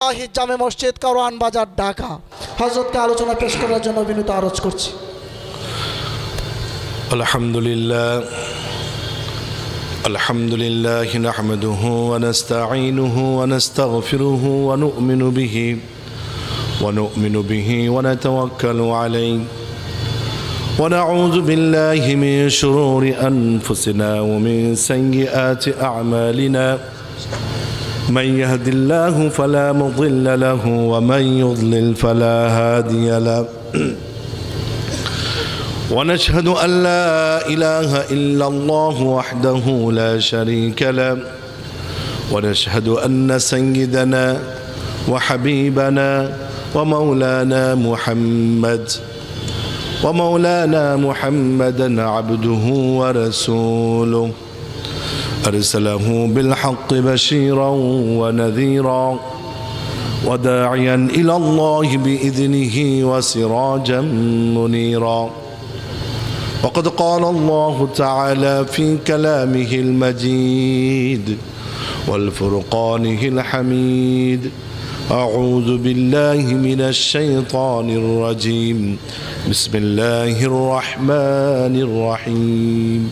আহিদ জামে মসজিদ কারওয়ান বাজার ঢাকা হজরতকে আলোচনা পেশ করার জন্য বিনীত আরজ করছি الحمد لله الحمد لله نحمده ونستعينه ونستغفره ونؤمن به ونؤمن به ونتوكل عليه ونعوذ بالله من شرور انفسنا ومن سيئات اعمالنا من يهد الله فلا مضل له ومن يضلل فلا هادي له. ونشهد أن لا إله إلا الله وحده لا شريك له. ونشهد أن سيدنا وحبيبنا ومولانا محمد ومولانا محمدا عبده ورسوله. أرسله بالحق بشيرا ونذيرا وداعيا إلى الله بإذنه وسراجا منيرا. وقد قال الله تعالى في كلامه المجيد والفرقانه الحميد أعوذ بالله من الشيطان الرجيم. بسم الله الرحمن الرحيم.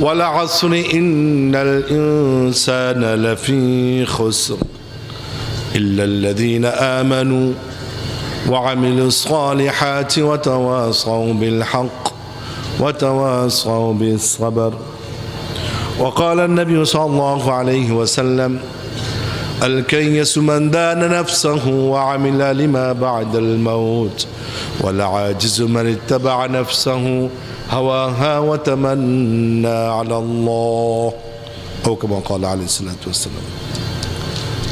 والعصر إن الإنسان لفي خسر إلا الذين آمنوا وعملوا الصالحات وتواصوا بالحق وتواصوا بالصبر. وقال النبي صلى الله عليه وسلم الكيس من دان نفسه وعمل لما بعد الموت والعاجز من اتبع نفسه هواها وتمنى على الله أو كما قال عليه الصلاة والسلام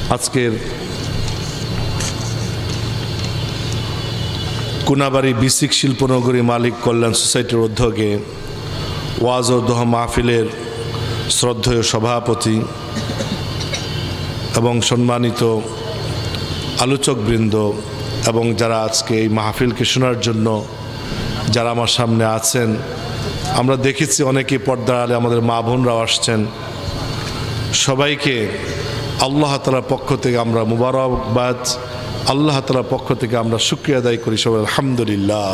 আজকের কুনাবাড়ি বিসিক শিল্পনগরী মালিক কল্যাণ সোসাইটির উদ্যোগে ওয়াজ ও দোহা মাহফিলের শ্রদ্ধেয় সভাপতি এবং সম্মানিত আলোচকবৃন্দ এবং যারা আজকে এই মাহফিলকে শোনার জন্য যারা আমার সামনে আছেন, আমরা দেখেছি অনেকে পর্দার আলে আমাদের মা বোনরাও আসছেন। সবাইকে আল্লাহ তালার পক্ষ থেকে আমরা মুবারকবাদ, আল্লাহ তালার পক্ষ থেকে আমরা শুক্রিয়া আদায় করি সবাই, আলহামদুলিল্লাহ।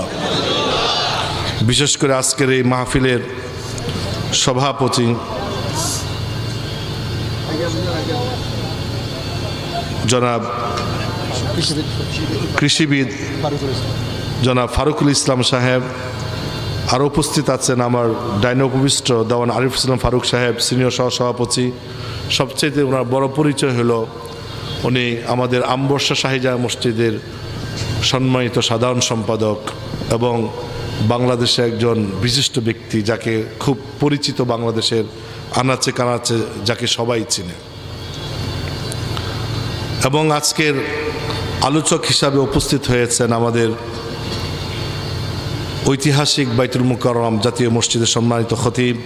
বিশেষ করে আজকের এই মাহফিলের সভাপতি, জনাব কৃষিবিদ জনাব ফারুকুল ইসলাম সাহেব আরও উপস্থিত আছেন আমার ডাইনোপবিষ্ট দেওয়ান আরিফ ইসলাম ফারুক সাহেব, সিনিয়র সহ সভাপতি সবচেয়ে ওনার বড় পরিচয় হলো উনি আমাদের আম্বর্ষা শাহিজা মসজিদের সম্মানিত সাধারণ সম্পাদক এবং বাংলাদেশে একজন বিশিষ্ট ব্যক্তি যাকে খুব পরিচিত বাংলাদেশের আনাচে কানাচে যাকে সবাই চিনে। এবং আজকের আলোচক হিসাবে উপস্থিত হয়েছেন আমাদের ঐতিহাসিক বাইতুল মুকরম জাতীয় মসজিদের সম্মানিত খতিব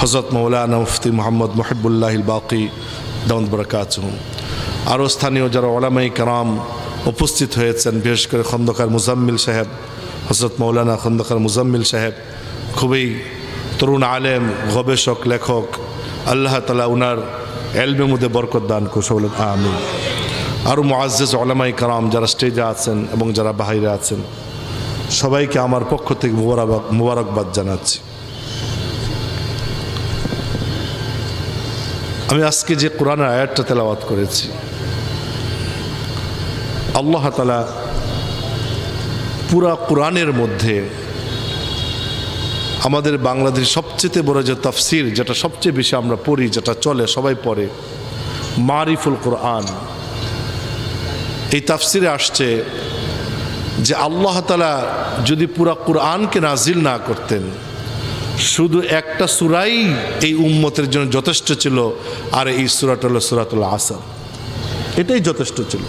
হজরত মৌলানা মুফতি মোহাম্মদ মহিবুল্লাহিল বাকি, দাউদ বরকাত আরও স্থানীয় যারা ওলামাই কারাম উপস্থিত হয়েছেন, বিশেষ করে খন্দকার মুজাম্মিল সাহেব হজরত মৌলানা খন্দকার মুজাম্মিল সাহেব, খুবই তরুণ আলেম, গবেষক, লেখক, আল্লাহ তালা উনার এলমের মধ্যে বরকত দান কুশল আমি আরও মোয়াজ্জেজ ওলামাই কারাম যারা স্টেজে আছেন এবং যারা বাহিরে আছেন সবাইকে আমার পক্ষ থেকে মুবারক মুবারকবাদ জানাচ্ছি। আমি আজকে যে কোরআনের আয়াতটা তেলাওয়াত করেছি, আল্লাহ তালা পুরা কোরআনের মধ্যে আমাদের বাংলাদেশ সবচেয়ে বড় যে তফসির, যেটা সবচেয়ে বেশি আমরা পড়ি, যেটা চলে, সবাই পড়ে, মারিফুল কোরআন। এই তাফসিরে আসছে যে আল্লাহ তালা যদি পুরা কোরআনকে নাজিল না করতেন, শুধু একটা সুরাই এই উম্মতের জন্য যথেষ্ট ছিল, আর এই সুরাট হলো সুরাতুল আসার। এটাই যথেষ্ট ছিল।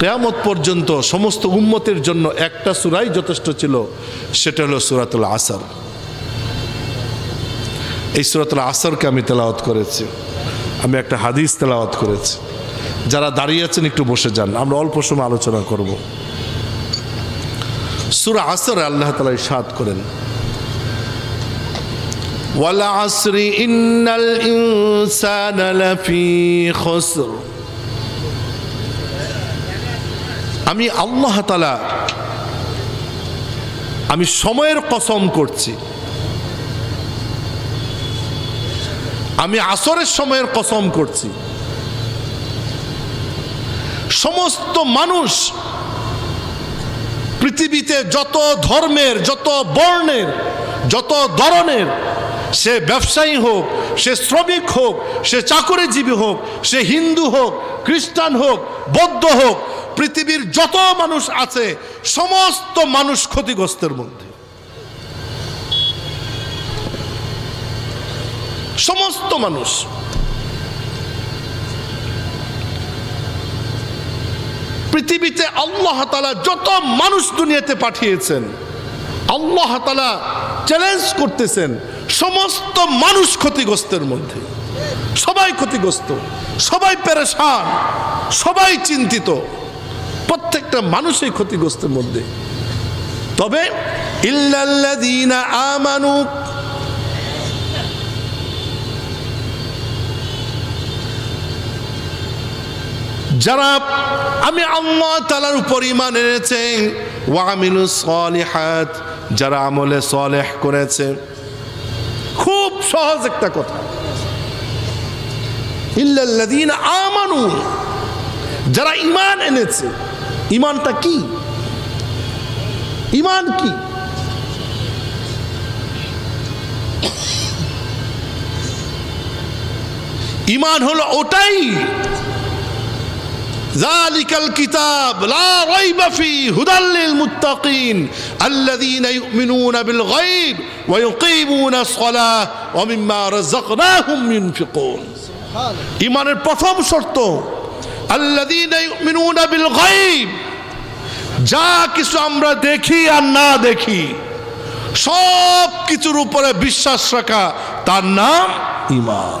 কেয়ামত পর্যন্ত সমস্ত উম্মতের জন্য একটা সুরাই যথেষ্ট ছিল, সেটা হলো সুরাতুল আসার। এই সুরাতুল আসরকে আমি তেলাওয়াত করেছি। আমি একটা হাদিস তেলাওয়াত করেছি। যারা দাঁড়িয়ে আছেন, একটু বসে যান। আমরা অল্প সময় আলোচনা করব। সুর আসর আল্লাহ তালা সাদ করেন। ওয়ালা আসরি আমি আল্লাহ তালা আমি সময়ের কসম করছি। আমি আসরের সময়ের কসম করছি। সমস্ত মানুষ পৃথিবীতে যত ধর্মের, যত বর্ণের, যত ধরনের, সে ব্যবসায়ী হোক, সে শ্রমিক হোক, সে চাকরিজীবী হোক, সে হিন্দু হোক, খ্রিস্টান হোক, বৌদ্ধ হোক, পৃথিবীর যত মানুষ আছে, সমস্ত মানুষ ক্ষতিগ্রস্তের মধ্যে। সমস্ত মানুষ। পৃথিবীতে আল্লাহ তালা যত মানুষ দুনিয়াতে পাঠিয়েছেন, আল্লাহ তালা চ্যালেঞ্জ করতেছেন সমস্ত মানুষ ক্ষতিগ্রস্তের মধ্যে। সবাই ক্ষতিগ্রস্ত, সবাই পেরেশান, সবাই চিন্তিত, প্রত্যেকটা মানুষই ক্ষতিগ্রস্তের মধ্যে। তবে ইল্লাল্লাযীনা আমানু যারা আমি আল্লাহ তালার উপর ইমান এনেছে ওয়ামিনু সলিহাত, যারা আমলে সলেহ করেছে। খুব সহজ একটা কথা। ইল্লাল্লাযীন আমানু, যারা ইমান এনেছে ইমানটা কি? ইমান কি? ইমান হলো ওটাই জালিকাল কিতাব, লা রাইবা ফি হুদাল লিল মুত্তাকিন, আল্লাযীনা ইউমিনুনা বিল গায়ব ওয়া ইউকিমুনা সলাহ ওয়া মিম্মা রাযাকনাহুম ইউনফিকুন ইমানের প্রথম শর্ত, আল্লাযীনা ইউমিনুনা বিল গায়ব, যা কিছু আমরা দেখি আর না দেখি সব কিছুর উপরে বিশ্বাস রাখা, তার নাম ইমান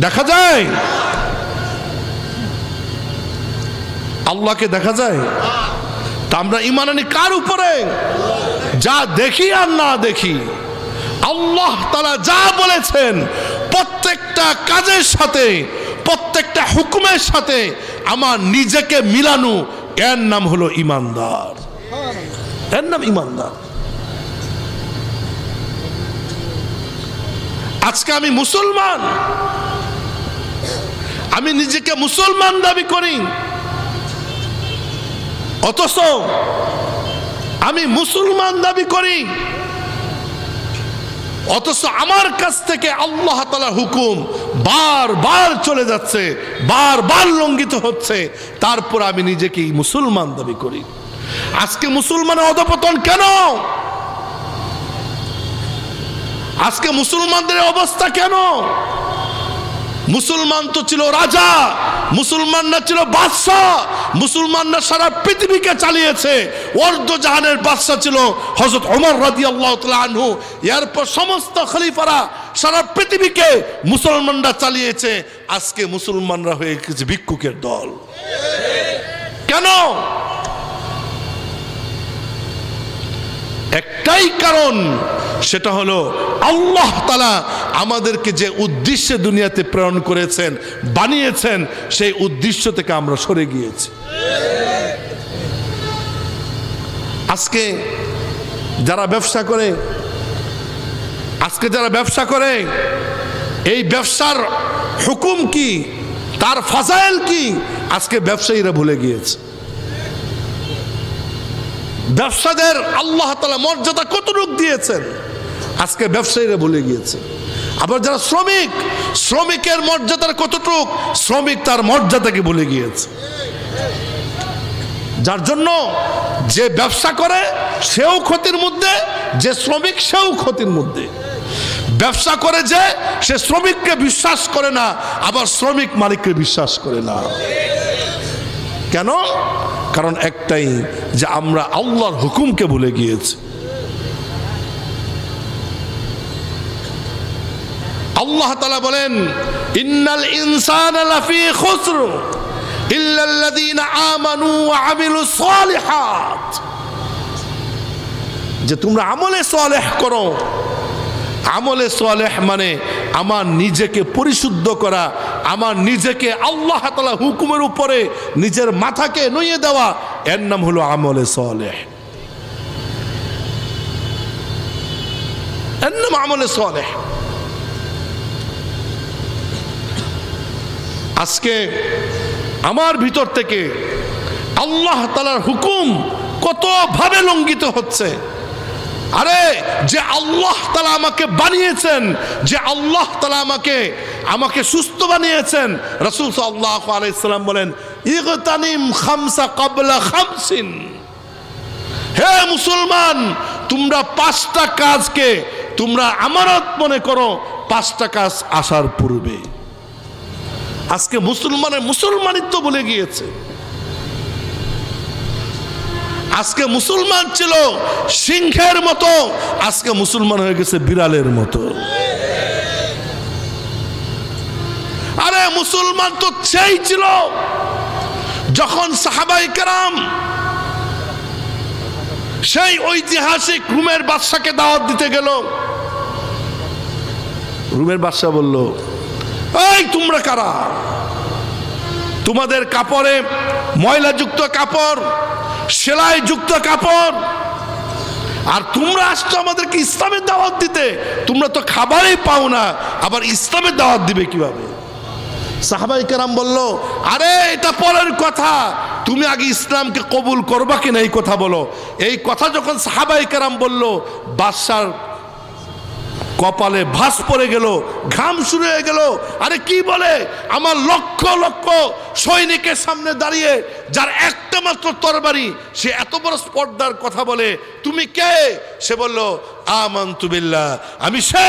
দেখা যায়? আল্লাহকে দেখা যায়? তা আমরা ইমান আনি কার উপরে? যা দেখি আর না দেখি। আল্লাহ তারা যা বলেছেন, প্রত্যেকটা কাজের সাথে, প্রত্যেকটা হুকুমের সাথে আমার নিজেকে মিলানো। এর নাম হলো ইমানদার এর নাম ইমানদার আজকে আমি মুসলমান। আমি নিজেকে মুসলমান দাবি করি। অথচ আমি মুসলমান দাবি করি। অথচ আমার কাছ থেকে আল্লাহ তালা হুকুম বার বার চলে যাচ্ছে বার বার লঙ্ঘিত হচ্ছে। তারপর আমি নিজেকে মুসলমান দাবি করি। আজকে মুসলমানের অধপতন কেন? আজকে মুসলমানদের অবস্থা কেন? মুসলমান তো ছিল রাজা, মুসলমানরা ছিল বাদশাহ, মুসলমানরা সারা পৃথিবীকে চালিয়েছে। অর্ধ জাহানের বাদশাহ ছিল হজরত ওমর রাজি আল্লাহ আনহু। এরপর সমস্ত খলিফারা সারা পৃথিবীকে মুসলমানরা চালিয়েছে। আজকে মুসলমানরা হয়ে গেছে ভিক্ষুকের দল। কেন? একটাই কারণ, সেটা হলো আল্লাহ তালা আমাদেরকে যে উদ্দেশ্যে দুনিয়াতে প্রেরণ করেছেন, বানিয়েছেন, সেই উদ্দেশ্য থেকে আমরা সরে গিয়েছি। আজকে যারা ব্যবসা করে, আজকে যারা ব্যবসা করে, এই ব্যবসার হুকুম কি? তার ফাজাইল কি? আজকে ব্যবসায়ীরা ভুলে গিয়েছে। ব্যবসাদের আল্লাহ তালা মর্যাদা কতটুক দিয়েছেন? আজকে ব্যবসায়ীরা ভুলে গিয়েছে। আবার যারা শ্রমিক, শ্রমিকের মর্যাদার কতটুক, শ্রমিক তার মর্যাদাকে ভুলে গিয়েছে। যার জন্য যে ব্যবসা করে, সেও ক্ষতির মধ্যে, যে শ্রমিক, সেও ক্ষতির মধ্যে। ব্যবসা করে যে, সে শ্রমিককে বিশ্বাস করে না, আবার শ্রমিক মালিককে বিশ্বাস করে না। কেন? কারণ একটাই যে আমরা আল্লাহর হুকুমকে ভুলে গিয়েছি। আল্লাহ তালা বলেন, ইন্নাল ইনসান আমানু যে তোমরা আমলে সালেহ করো। আমলে সালেহ মানে আমার নিজেকে পরিশুদ্ধ করা আমার নিজেকে আল্লাহ তালা হুকুমের উপরে নিজের মাথাকে নইয়ে দেওয়া। এর নাম হলো আমলে সালেহ। এর নাম আমলে সালেহ। আজকে আমার ভিতর থেকে আল্লাহ তালার হুকুম কতভাবে লঙ্ঘিত হচ্ছে? আরে যে আল্লাহ তালা আমাকে বানিয়েছেন, যে আল্লাহ তালা আমাকে আমাকে সুস্থ বানিয়েছেন, রসুল সাল্লাহ আলাইসাল্লাম বলেন, ইগতানিম খামসা কাবলা খামসিন। হে মুসলমান, তোমরা পাঁচটা কাজকে, তোমরা আমানত মনে করো, পাঁচটা কাজ আসার পূর্বে। আজকে মুসলমানের মুসলমানিত্ব বলে গিয়েছে। আজকে মুসলমান ছিল সিংহের মতো, আজকে মুসলমান হয়ে গেছে বিড়ালের মতো। আরে মুসলমান তো সেই ছিল যখন সাহাবাই কারাম সেই ঐতিহাসিক রুমের বাদশাকে দাওয়াত দিতে গেল। রুমের বাদশা বলল, এই তোমরা কারা? তোমাদের কাপড়ে ময়লাযুক্ত কাপড় সেলাই যুক্ত কাপড়। আর তোমরা আসছো আমাদেরকে ইসলামের দাওয়াত দিতে। তোমরা তো খাবারই পাও না, আবার ইসলামের দাওয়াত দিবে কীভাবে? সাহাবাই কেরাম বলল, আরে, এটা পরের কথা। তুমি আগে ইসলামকে কবুল করবা কিনা এই কথা বলো। এই কথা যখন সাহাবাই কেরাম বলল, বাদশার কপালে ভাস পড়ে গেল, ঘাম শুরু হয়ে গেল। আরে কি বলে? আমার লক্ষ লক্ষ সৈনিকের সামনে দাঁড়িয়ে, যার একটা মাত্র তরবারি, সে এত বড় স্পর্ধার কথা বলে, তুমি কে? সে বলল আমন্তুবিল্লাহ আমি সে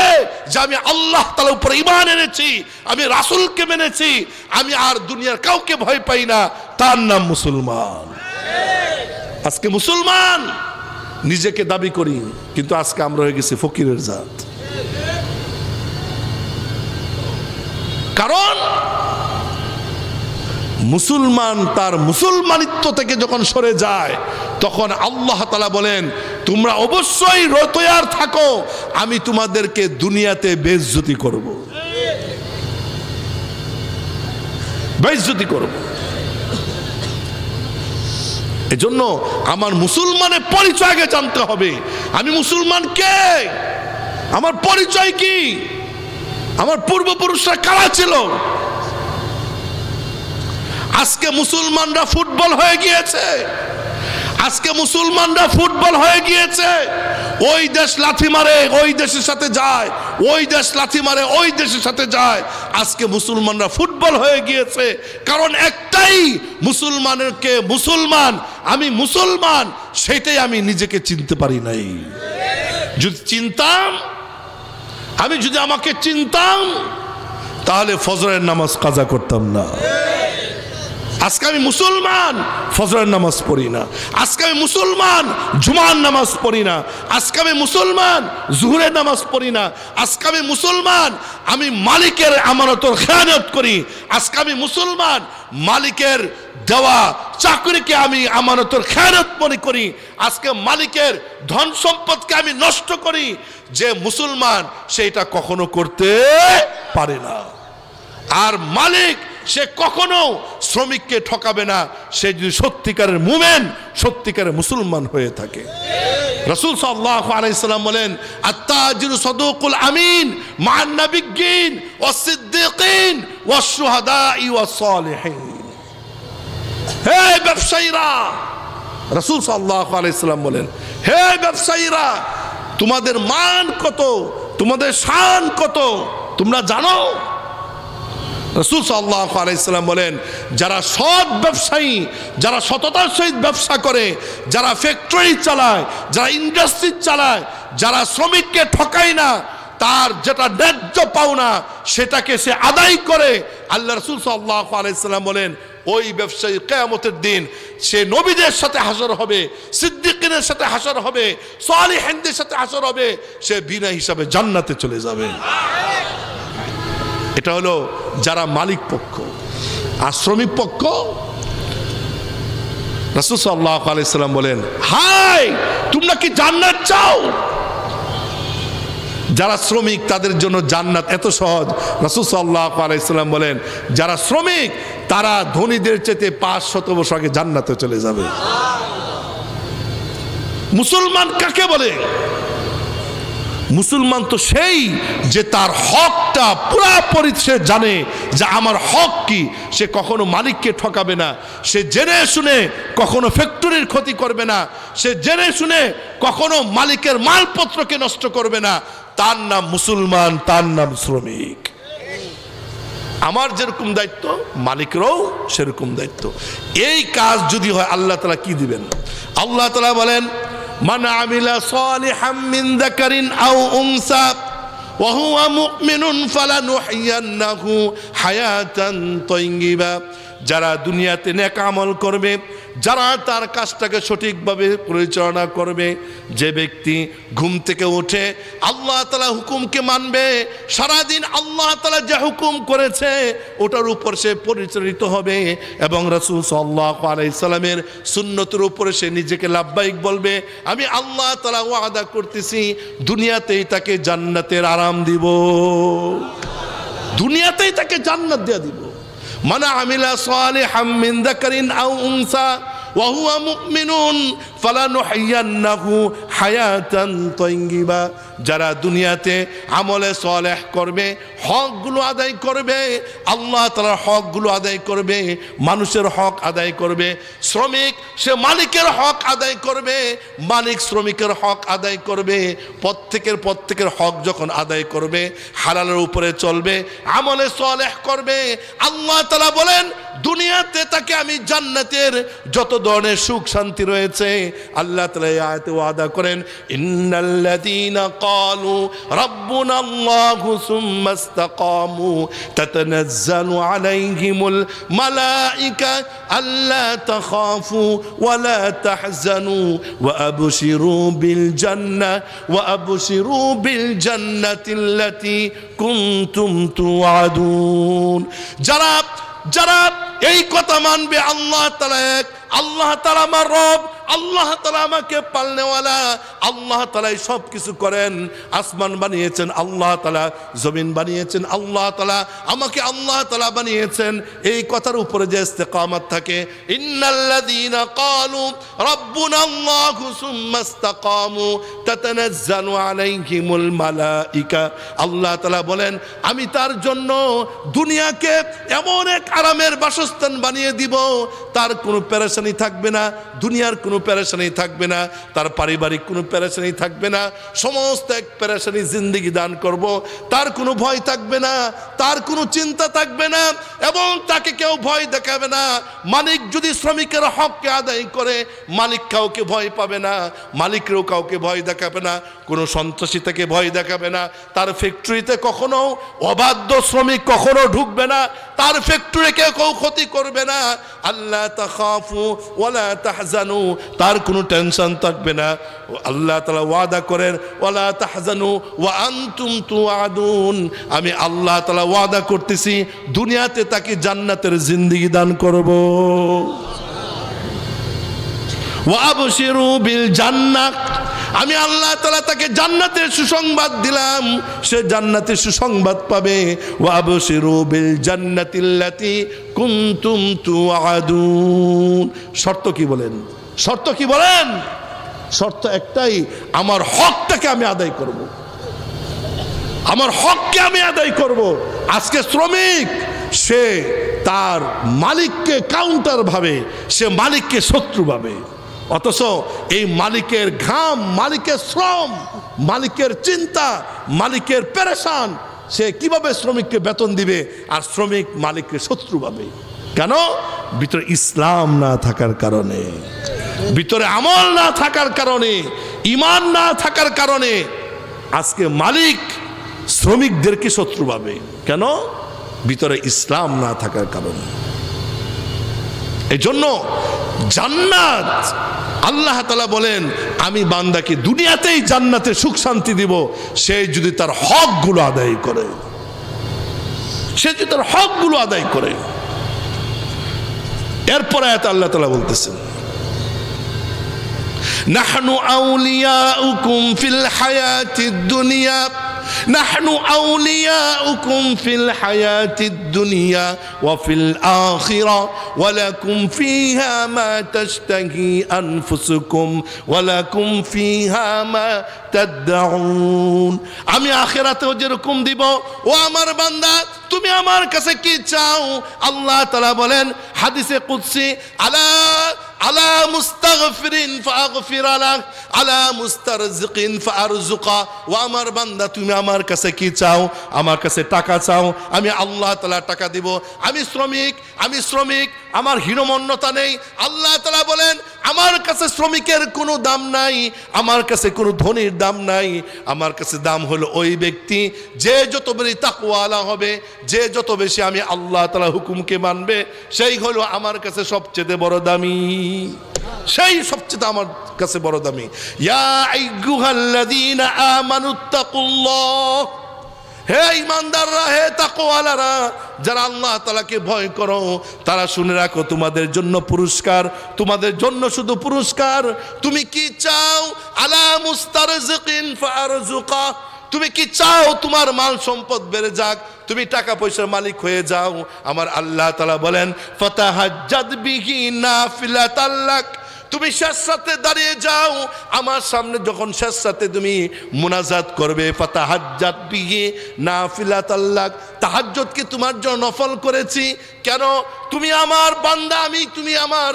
যে আমি আল্লাহ তালা উপরে ইমান এনেছি, আমি রাসুলকে মেনেছি, আমি আর দুনিয়ার কাউকে ভয় পাই না, তার নাম মুসলমান। আজকে মুসলমান নিজেকে দাবি করি, কিন্তু আজকে আমরা হয়ে গেছি ফকিরের জাত। কারণ মুসলমান তার মুসলমানিত্ব থেকে যখন সরে যায়, তখন আল্লাহ তালা বলেন, তোমরা অবশ্যই তৈয়ার থাকো, আমি তোমাদেরকে দুনিয়াতে বেজ্জতি করব। বেজ্জতি করব। এজন্য আমার মুসলমানের পরিচয় আগে জানতে হবে। আমি মুসলমান কে? আমার পরিচয় কি? আমার পূর্বপুরুষরা কারা ছিল? আজকে মুসলমানরা ফুটবল হয়ে গিয়েছে। আজকে মুসলমানরা ফুটবল হয়ে গিয়েছে। ওই দেশ লাথি মারে, ওই দেশের সাথে যায়। ওই দেশ লাথি মারে, ওই দেশের সাথে যায়। আজকে মুসলমানরা ফুটবল হয়ে গিয়েছে। কারণ একটাই মুসলমানেরকে মুসলমান, আমি মুসলমান, সেটাই আমি নিজেকে চিনতে পারি নাই। যদি চিনতাম আমি যদি আমাকে চিনতাম তাহলে ফজরের নামাজ কাজা করতাম না। আজকে আমি মুসলমান, ফজরের নামাজ পড়ি না। আজকে আমি মুসলমান, জুমার নামাজ পড়ি না। আজকে আমি মুসলমান, জুহুরের নামাজ পড়ি না। আজকে আমি মুসলমান, আমি মালিকের আমানতর খেয়ানত করি। আজকে আমি মুসলমান, মালিকের দেওয়া চাকরিকে আমি আমানতর খেয়ানত মনে করি। আজকে মালিকের ধন সম্পদকে আমি নষ্ট করি। যে মুসলমান সেইটা কখনো করতে পারে না। আর মালিক সে কখনো শ্রমিককে ঠকাবে না, সে যদি সত্যিকারের মুমেন, সত্যিকারের মুসলমান হয়ে থাকে। রসুল সাল্লাহ আলাইসাল্লাম বলেন আত্মাজির সদুকুল আমিন মান নবিজ্ঞিন ও সিদ্দিকিন ও সুহাদা ও সালেহিন। হে ব্যবসায়ীরা, রসুল সাল্লাহ আলাইসাল্লাম বলেন, হে ব্যবসায়ীরা, তোমাদের মান কত? তোমাদের শান কত? তোমরা জানো? রসুল সাল্লাহ আলাইসাল্লাম বলেন, যারা সৎ ব্যবসায়ী, যারা সততার সহিত ব্যবসা করে, যারা ফ্যাক্টরি চালায়, যারা ইন্ডাস্ট্রি চালায়, যারা শ্রমিককে ঠকায় না, তার যেটা ন্যায্য পাওনা, সেটাকে সে আদায় করে। আল্লাহ রসুল সাল্লাহ আলাইসাল্লাম বলেন, ওই ব্যবসায়ী কেয়ামতের দিন সে নবীদের সাথে হাসর হবে সিদ্দিকিনের সাথে হাসর হবে, সালিহিনদের সাথে হাসর হবে, সে বিনা হিসাবে জান্নাতে চলে যাবে। এটা হলো যারা মালিক পক্ষ আর শ্রমিক পক্ষ। রাসুল সাল্লাহ আলাইসাল্লাম বলেন, হাই, তোমরা কি জান্নাত চাও? যারা শ্রমিক, তাদের জন্য জান্নাত এত সহজ। রাসুল সাল্লাহ আলাইসাল্লাম বলেন, যারা শ্রমিক, তারা ধনীদের চেতে পাঁচ শত বছর আগে জান্নাতে চলে যাবে। মুসলমান কাকে বলে? মুসলমান তো সেই যে তার হকটা পুরাপুরি সে জানে যে আমার হক কি, সে কখনো মালিককে ঠকাবে না, সে জেনে শুনে কখনো ফ্যাক্টরির ক্ষতি করবে না, সে জেনে শুনে কখনো মালিকের মালপত্রকে নষ্ট করবে না। তার নাম মুসলমান, তার নাম শ্রমিক। আমার যেরকম দায়িত্ব মালিকেরও সেরকম দায়িত্ব এই কাজ যদি হয় আল্লাহ তালা কি দিবেন আল্লাহ তালা বলেন من عمل صالحا من ذكر أو أنثى وهو مؤمن فلنحيينه حياة طيبة যারা দুনিয়াতে নেক আমল করবে যারা তার কাজটাকে সঠিকভাবে পরিচালনা করবে, যে ব্যক্তি ঘুম থেকে উঠে আল্লাহ তালা হুকুমকে মানবে, সারাদিন আল্লাহ তালা যে হুকুম করেছে, ওটার উপর সে পরিচালিত হবে এবং রসুল সাল্লাহ আলাইসাল্লামের সুন্নতের উপরে সে নিজেকে লাভবাহিক বলবে, আমি আল্লাহ তালা ওয়াদা করতেছি, দুনিয়াতেই তাকে জান্নাতের আরাম দিব। দুনিয়াতেই তাকে জান্নাত দেওয়া দিব। من عمل صالحا من ذكر أو أنثى وهو مؤمن তৈঙ্গিবা যারা দুনিয়াতে আমলে সলেহ করবে, হকগুলো আদায় করবে, আল্লাহ তালার হকগুলো আদায় করবে, মানুষের হক আদায় করবে, শ্রমিক সে মালিকের হক আদায় করবে, মালিক শ্রমিকের হক আদায় করবে, প্রত্যেকের প্রত্যেকের হক যখন আদায় করবে, হালালের উপরে চলবে, আমলে সলেহ করবে, আল্লাহ তালা বলেন, দুনিয়াতে তাকে আমি জান্নাতের যত ধরনের সুখ শান্তি রয়েছে আল্লাহ তালা এই আয়তে ওয়াদা করেন ইন্নাল্লাযীনা ক্বালু রাব্বুনা আল্লাহু সুম্মা ইসতাকামু তাতানাজ্জালু আলাইহিমুল মালাঈকা আল্লা তাখাফু ওয়ালা তাহজানু ওয়া আবশিরু বিল জান্নাহ ওয়া আবশিরু বিল জান্নাতিল্লাতী কুনতুম তুআদুন যারা যারা এই কথা মানবে আল্লাহ তালা এক আল্লাহ তালা আমার রব, আল্লাহ তালা আমাকে পালনেওয়ালা, আল্লাহ তালাই সব কিছু করেন। আসমান বানিয়েছেন, আল্লাহ তালা জমিন বানিয়েছেন, আল্লাহ তালা আমাকে আল্লাহ তালা বানিয়েছেন। এই কথার উপরে যে ইস্তেকামত থাকে, ইন্নাল্লাযীনা ক্বালু রাব্বুনা আল্লাহু সুম্মা ইসতাকামু, তাতানাজ্জালু আলাইহিমুল আল্লাহ তালা বলেন, আমি তার জন্য দুনিয়াকে এমন এক আরামের বাসস্থান বানিয়ে দিব, তার কোনো পেরেশানি থাকবে না, দুনিয়ার কোনো পেরেশানি থাকবে না, তার পারিবারিক কোনো পেরেশানি থাকবে না, সমস্ত এক পেরেশানি জিন্দিগি দান করব, তার কোনো ভয় থাকবে না, তার কোনো চিন্তা থাকবে না, এবং তাকে কেউ ভয় দেখাবে না। মালিক যদি শ্রমিকের হককে আদায় করে, মালিক কাউকে ভয় পাবে না, মালিকরেও কাউকে ভয় দেখাবে না, কোনো সন্ত্রাসী থেকে ভয় দেখাবে না, তার ফ্যাক্টরিতে কখনো অবাধ্য শ্রমিক কখনো ঢুকবে না, তার ফ্যাক্টরিকে কেউ ক্ষতি করবে না। আল্লাহ তাখাফু ওয়ালা তাহজানু, তার কোনো টেনশন থাকবে না। আল্লাহ তালা ওয়াদা করেন, ওয়ালা তাহজানু ওয়া তু আদুন আমি আল্লাহ তালা ওয়াদা করতেছি, দুনিয়াতে তাকে জান্নাতের জিন্দিগি দান করব। ওয়াবশিরু বিল জান্নাত আমি আল্লাহ তালা তাকে জান্নাতের সুসংবাদ দিলাম। সে জান্নাতের সুসংবাদ পাবে। জান্নাতিল্লাতি শর্ত কি বলেন? শর্ত কি বলেন? শর্ত একটাই, আমার হকটাকে আমি আদায় করব। আমার হককে আমি আদায় করব। আজকে শ্রমিক, সে তার মালিককে কাউন্টার ভাবে, সে মালিককে শত্রু ভাবে। অথচ এই মালিকের ঘাম, মালিকের শ্রম, মালিকের চিন্তা, মালিকের পেরেশান, সে কীভাবে শ্রমিককে বেতন দিবে আর শ্রমিক মালিককে শত্রু পাবে কেন? ভিতরে ইসলাম না থাকার কারণে। ভিতরে আমল না থাকার কারণে ইমান না থাকার কারণে আজকে মালিক শ্রমিকদেরকে শত্রু পাবে কেন? ভিতরে ইসলাম না থাকার কারণে। এই জন্য জান্নাত। আল্লাহ তালা বলেন, আমি বান্দাকে দুনিয়াতেই জান্নাতে সুখ শান্তি দিব, সে যদি তার হকগুলো আদায় করে। সে যদি তার হকগুলো আদায় করে। এরপরে এত আল্লাহ তালা বলতেছেন, নাহনু আউলিয়া উকুম ফিল হায়াতি দুনিয়া। نحن أولياؤكم في الحياة الدنيا وفي الآخرة ولكم فيها ما تشتهي أنفسكم ولكم فيها ما تدعون আমি আখেরাতেও যেরকম দিব ও আমার বান্দা তুমি আমার কাছে কি চাও আল্লাহ তালা বলেন হাদিসে কুদসি আলা আলা মুস্তাগফিরিন ফাগফির লাক আলা মুস্তারজিকিন ফারজুকা ও আমার বান্দা, তুমি আমার কাছে কি চাও? আমার কাছে টাকা চাও। আমি আল্লাহ তালা টাকা দিব। আমি শ্রমিক আমি শ্রমিক, আমার হীনমন্যতা নেই। আল্লাহ তালা বলেন আমার কাছে শ্রমিকের কোনো দাম নাই, আমার কাছে কোনো ধনির দাম নাই, আমার কাছে দাম হলো ওই ব্যক্তি, যে যত বেশি তাকওয়ালা হবে, যে যত বেশি আমি আল্লাহ তালা হুকুমকে মানবে, সেই হলো আমার কাছে সবচেয়ে বড় দামি। সেই সবচেয়ে আমার কাছে বড় দামি। ইয়া আমানুত্তাকুল্লাহ হে ইমানদাররা, হে তাকওয়ালারা, যারা আল্লাহ তালাকে ভয় করো, তারা শুনে রাখো, তোমাদের জন্য পুরস্কার, তোমাদের জন্য শুধু পুরস্কার। তুমি কি চাও? আলা ফারজুকা তুমি কি চাও তোমার মাল সম্পদ বেড়ে যাক? তুমি টাকা পয়সার মালিক হয়ে যাও। আমার আল্লাহ তালা বলেন, ফতাহাজ্জাদ বিহি নাফিলাতাল্লাক তুমি শেষ সাথে দাঁড়িয়ে যাও। আমার সামনে যখন শেষ সাথে তুমি মোনাজাত করবে, ফাতাহাজ্জাত বিহি নাফিলাত আল্লাহ তাহাজ্জতকে তোমার জন্য নফল করেছি? কেন? তুমি আমার বান্দা, আমি, তুমি আমার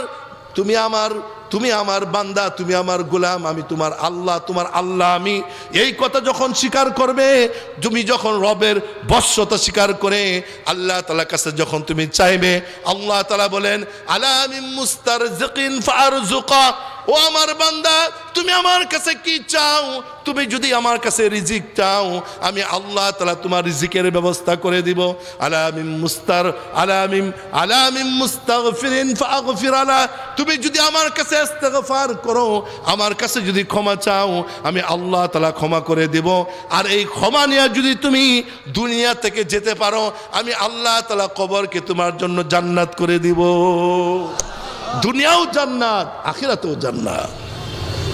তুমি আমার তুমি আমার বান্দা, তুমি আমার গোলাম, আমি তোমার আল্লাহ তোমার আল্লাহ আমি এই কথা যখন স্বীকার করবে, তুমি যখন রবের বশ্যতা স্বীকার করে, আল্লাহ তালার কাছে যখন তুমি চাইবে, আল্লাহ তালা বলেন আলামি মুস্তার ও আমার বান্দা, তুমি আমার কাছে কি চাও? তুমি যদি আমার কাছে রিজিক চাও, আমি আল্লাহ তালা তোমার রিজিকের ব্যবস্থা করে দিব। আলামিম মুস্তার আলামিম আলামিম মুস্তাগফিরিন ফাগফির আলা। তুমি যদি আমার কাছে ইস্তেগফার করো, আমার কাছে যদি ক্ষমা চাও, আমি আল্লাহ তালা ক্ষমা করে দেব। আর এই ক্ষমা নিয়ে যদি তুমি দুনিয়া থেকে যেতে পারো, আমি আল্লাহ তালা কবরকে তোমার জন্য জান্নাত করে দিব। দুনিয়াও জান্নাত, আখিরাতেও জান্নাত।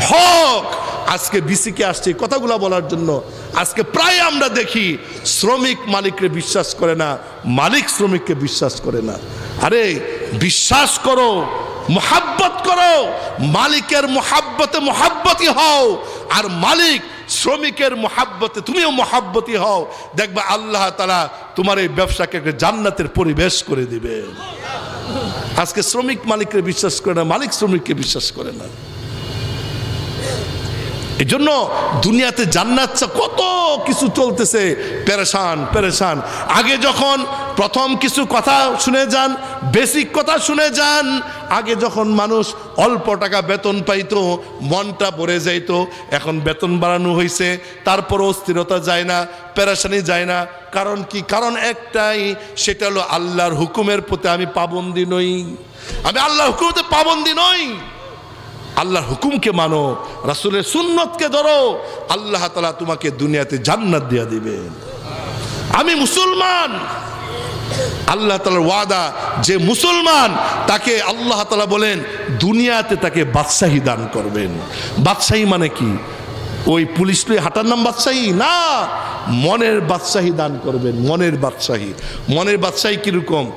হক, আজকে বিসিকে আসছে কথাগুলো বলার জন্য। আজকে প্রায় আমরা দেখি, শ্রমিক মালিককে বিশ্বাস করে না, মালিক শ্রমিককে বিশ্বাস করে না। আরে, বিশ্বাস করো মোহাব্বত করো। মালিকের মোহাব্বতে মোহাব্বতি হও। আর মালিক শ্রমিকের মোহাব্বতে তুমিও মোহাব্বতি হও। দেখবা আল্লাহ তারা তোমার এই ব্যবসাকে একটা জান্নাতের পরিবেশ করে দিবে। আজকে শ্রমিক মালিককে বিশ্বাস করে না, মালিক শ্রমিককে বিশ্বাস করে না। এই জন্য দুনিয়াতে জান্নাত কত কিছু চলতেছে। পেরেশান পেরেশান। আগে যখন প্রথম কিছু কথা শুনে যান, বেসিক কথা শুনে যান, আগে যখন মানুষ অল্প টাকা বেতন পাইতো, মনটা ভরে যাইতো, এখন বেতন বাড়ানো হয়েছে তারপর অস্থিরতা যায় না, পেরেশানি যায় না। কারণ কি? কারণ একটাই, সেটা হলো আল্লাহর হুকুমের প্রতি আমি পাবন্দি নই। আমি আল্লাহর হুকুমতে পাবন্দি নই। আল্লাহর হুকুমকে মানো, রাসুলের সুন্নতকে ধরো, আল্লাহ তালা তোমাকে দুনিয়াতে জান্নাত দিয়া দিবেন আমি মুসলমান। আল্লাহ তালার ওয়াদা, যে মুসলমান তাকে আল্লাহ তালা বলেন, দুনিয়াতে তাকে বাদশাহী দান করবেন। বাদশাহী মানে কি? ওই পুলিশ লই হাঁটার নাম বাদশাহী? না, মনের বাদশাহী দান করবেন মনের বাদশাহী। মনের বাদশাহী কীরকম?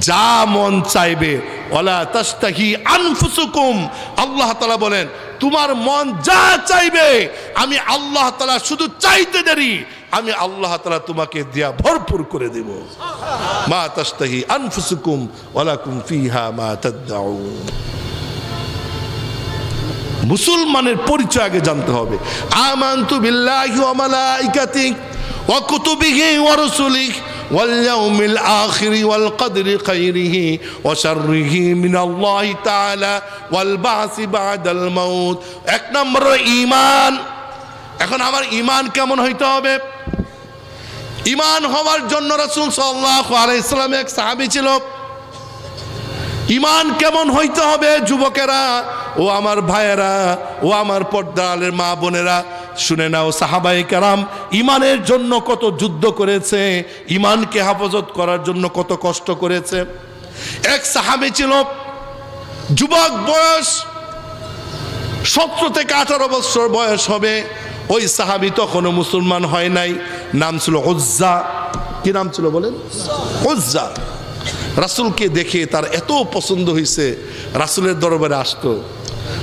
যা মন চাইবে ওলা তাস্তাহি আনফুসুকুম। আল্লাহ তালা বলেন, তোমার মন যা চাইবে, আমি আল্লাহ তালা শুধু চাইতে দেরি, আমি আল্লাহ তালা তোমাকে দেয়া ভরপুর করে দেব। মা তাস্তাহি আনফুসুকুম, ওয়ালাকুম ফিহা মা তাদদাউন। মুসলমানের পরিচয় আগে জানতে হবে আমান্তু বিল্লাহি ওয়া মালাইকাতিহি ওয়া কুতুবিহি ওয়া রুসুলিহি واليوم الآخر والقدر خيره وشره من الله تعالى والبعث بعد الموت এক নম্বর ঈমান এখন আমার ঈমান কেমন হইতে হবে ঈমান হওয়ার জন্য রাসূল সাল্লাল্লাহু আলাইহি সাল্লাম এক সাহাবী ছিল ইমান কেমন হইতে হবে, যুবকেরা? ও আমার ভাইয়েরা, ও আমার পর্দালের মা বোনেরা, শুনে নাও সাহাবাই কারাম, ইমানের জন্য কত যুদ্ধ করেছে, ইমানকে হেফাজত করার জন্য কত কষ্ট করেছে। এক সাহাবি ছিল, যুবক বয়স সতেরো থেকে আঠারো বছর বয়স হবে, ওই সাহাবি তখনও মুসলমান হয় নাই, নাম ছিল উজ্জা। কি নাম ছিল বলেন? উজ্জা। রাসুলকে দেখে তার এত পছন্দ হয়েছে রাসুলের দরবারে আসতো,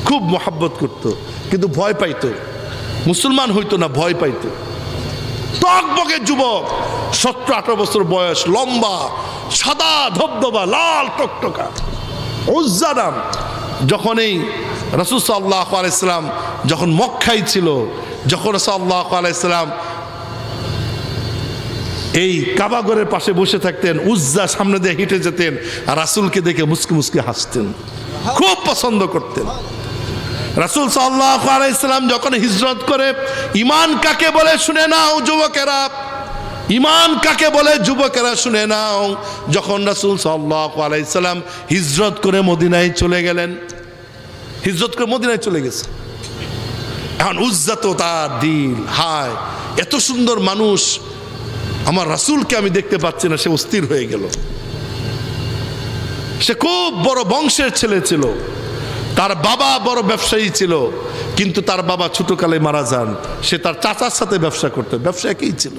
খুব মোহাব্বত করত, কিন্তু ভয় পাইতো। মুসলমান হইতো না, ভয় পাইতো। টকবকে যুবক, সতেরো আঠারো বছর বয়স, লম্বা, সাদা ধবধবা, লাল টকটকা। উজ্জা নাম। যখন এই রসুল সাল্লাহ আলাইসালাম যখন মক্কাই ছিল, যখন সাল্লাহ আলাইসালাম এই কাবাগরের পাশে বসে থাকতেন, উজ্জা সামনে দিয়ে হেঁটে যেতেন আর রাসুলকে দেখে মুসকে মুসকে হাসতেন, খুব পছন্দ করতেন। রাসুল সাল্লাহ যখন হিজরত করে ইমান কাকে বলে শুনে নাও যুবকেরা ইমান কাকে বলে যুবকেরা শুনে নাও। যখন রাসুল সাল্লাহ আলাইসালাম হিজরত করে মদিনায় চলে গেলেন, হিজরত করে মদিনায় চলে গেছে। এখন উজ্জাত তার দিল, হায়, এত সুন্দর মানুষ আমার রাসুলকে আমি দেখতে পাচ্ছি না, সে অস্থির হয়ে গেল। সে খুব বড় বংশের ছেলে ছিল। তার বাবা বড় ব্যবসায়ী ছিল, কিন্তু তার বাবা ছোটকালে মারা যান। সে তার চাচার সাথে ব্যবসা করতেন ব্যবসা একই ছিল।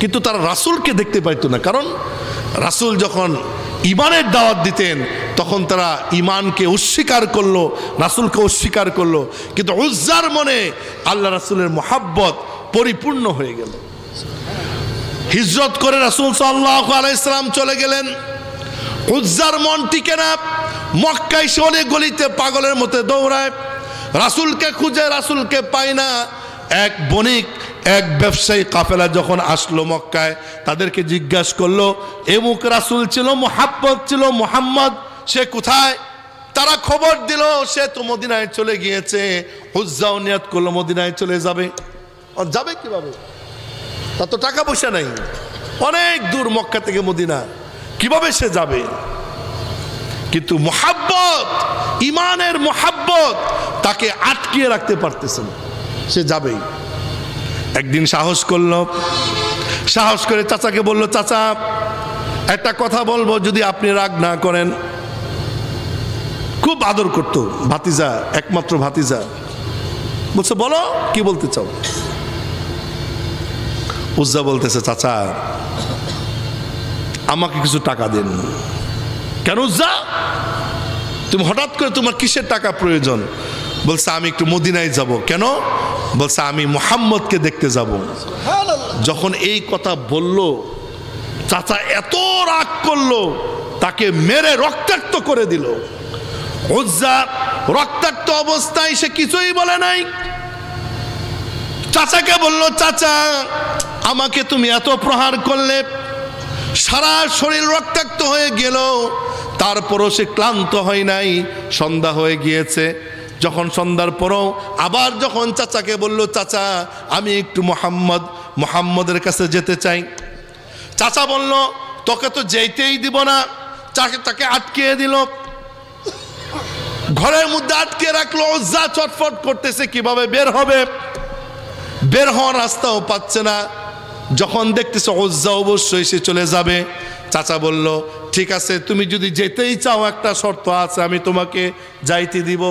কিন্তু তারা রাসুলকে দেখতে পাইতো না, কারণ রাসুল যখন ইমানের দাওয়াত দিতেন, তখন তারা ইমানকে অস্বীকার করল, রাসুলকে অস্বীকার করল। কিন্তু উজ্জার মনে আল্লাহ রাসুলের মোহাব্বত পরিপূর্ণ হয়ে গেল। হিজরত করে রাসুল সাল্লাহ আলাইসালাম চলে গেলেন। উজ্জার মন টিকে না, মক্কায় সে গলিতে পাগলের মতো দৌড়ায়। রাসুলকে খুঁজে রাসুলকে পায় না। এক বণিক, এক ব্যবসায়ী কাফেলা যখন আসলো মক্কায়, তাদেরকে জিজ্ঞাসা করল এমুক রাসুল ছিল, মোহাব্বত ছিল, মোহাম্মদ, সে কোথায়? তারা খবর দিল, সে তো মদিনায় চলে গিয়েছে। হুজ্জাও নিয়াত করল, মদিনায় চলে যাবে। যাবে কীভাবে? তার তো টাকা পয়সা নাই। অনেক দূর মক্কা থেকে মদিনা। কীভাবে সে যাবে? কিন্তু মোহাব্বত, ইমানের মোহাব্বত তাকে আটকিয়ে রাখতে পারতেছে না সে যাবেই। একদিন সাহস করল। সাহস করে চাচাকে বলল, চাচা, একটা কথা বলব যদি আপনি রাগ না করেন। খুব আদর করতো ভাতিজা, একমাত্র ভাতিজা। বলছে, বলো, কি বলতে চাও? উজ্জা বলতেছে, চাচা, আমাকে কিছু টাকা দেন। কেন উজ্জা? তুমি হঠাৎ করে তোমার কিসের টাকা প্রয়োজন? বলছে, আমি একটু মদিনায় যাব। কেন? বলছে, আমি মোহাম্মদকে দেখতে যাব। যখন এই কথা বলল, চাচা এত রাগ করল, তাকে মেরে রক্তাক্ত করে দিল। উজ্জা রক্তাক্ত অবস্থায় সে কিছুই বলে নাই। চাচাকে বলল, চাচা, আমাকে তুমি এত প্রহার করলে, সারা শরীর রক্তাক্ত হয়ে গেল, তারপরও সে ক্লান্ত হয় নাই, সন্ধ্যা হয়ে গিয়েছে। যখন সন্ধ্যার পরও আবার যখন চাচাকে বলল, চাচা, আমি একটু মোহাম্মদ, মোহাম্মদের কাছে যেতে চাই। চাচা বলল, তোকে তো যেতেই দিব না। চাকে তাকে আটকিয়ে দিল। ঘরের মধ্যে আটকে রাখল যা চটফট করতেছে, কীভাবে বের হবে? বের হওয়ার রাস্তাও পাচ্ছে না। যখন দেখতেছে ওজ্জা অবশ্যই সে চলে যাবে। চাচা বলল, ঠিক আছে, তুমি যদি যেতেই চাও, একটা শর্ত আছে, আমি তোমাকে যাইতে দিব।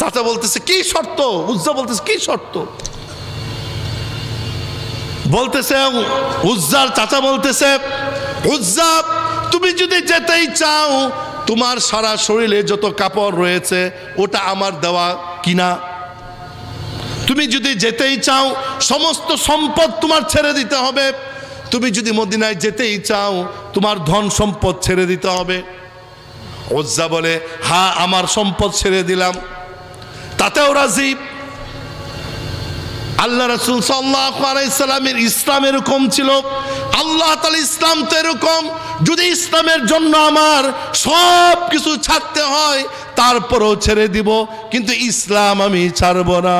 চাচা বলতেছে, কি শর্ত? উজ্জা বলতেছে, কি শর্ত? বলতেছে, উজ্জার চাচা বলতেছে, উজ্জা, তুমি যদি যেতেই চাও, তোমার সারা শরীরে যত কাপড় রয়েছে, ওটা আমার দেওয়া কিনা? তুমি যদি যেতেই চাও, সমস্ত সম্পদ তোমার ছেড়ে দিতে হবে। তুমি যদি মদিনায় যেতেই চাও, তোমার ধন সম্পদ ছেড়ে দিতে হবে। ওজ্জা বলে হা আমার সম্পদ ছেড়ে দিলাম। তাতেও রাজি। আল্লাহ রসুল সাল্লামের ইসলাম এরকম ছিল, আল্লাহ তালা ইসলাম তো এরকম, যদি ইসলামের জন্য আমার সব কিছু ছাড়তে হয়, তারপরও ছেড়ে দিব, কিন্তু ইসলাম আমি ছাড়ব না।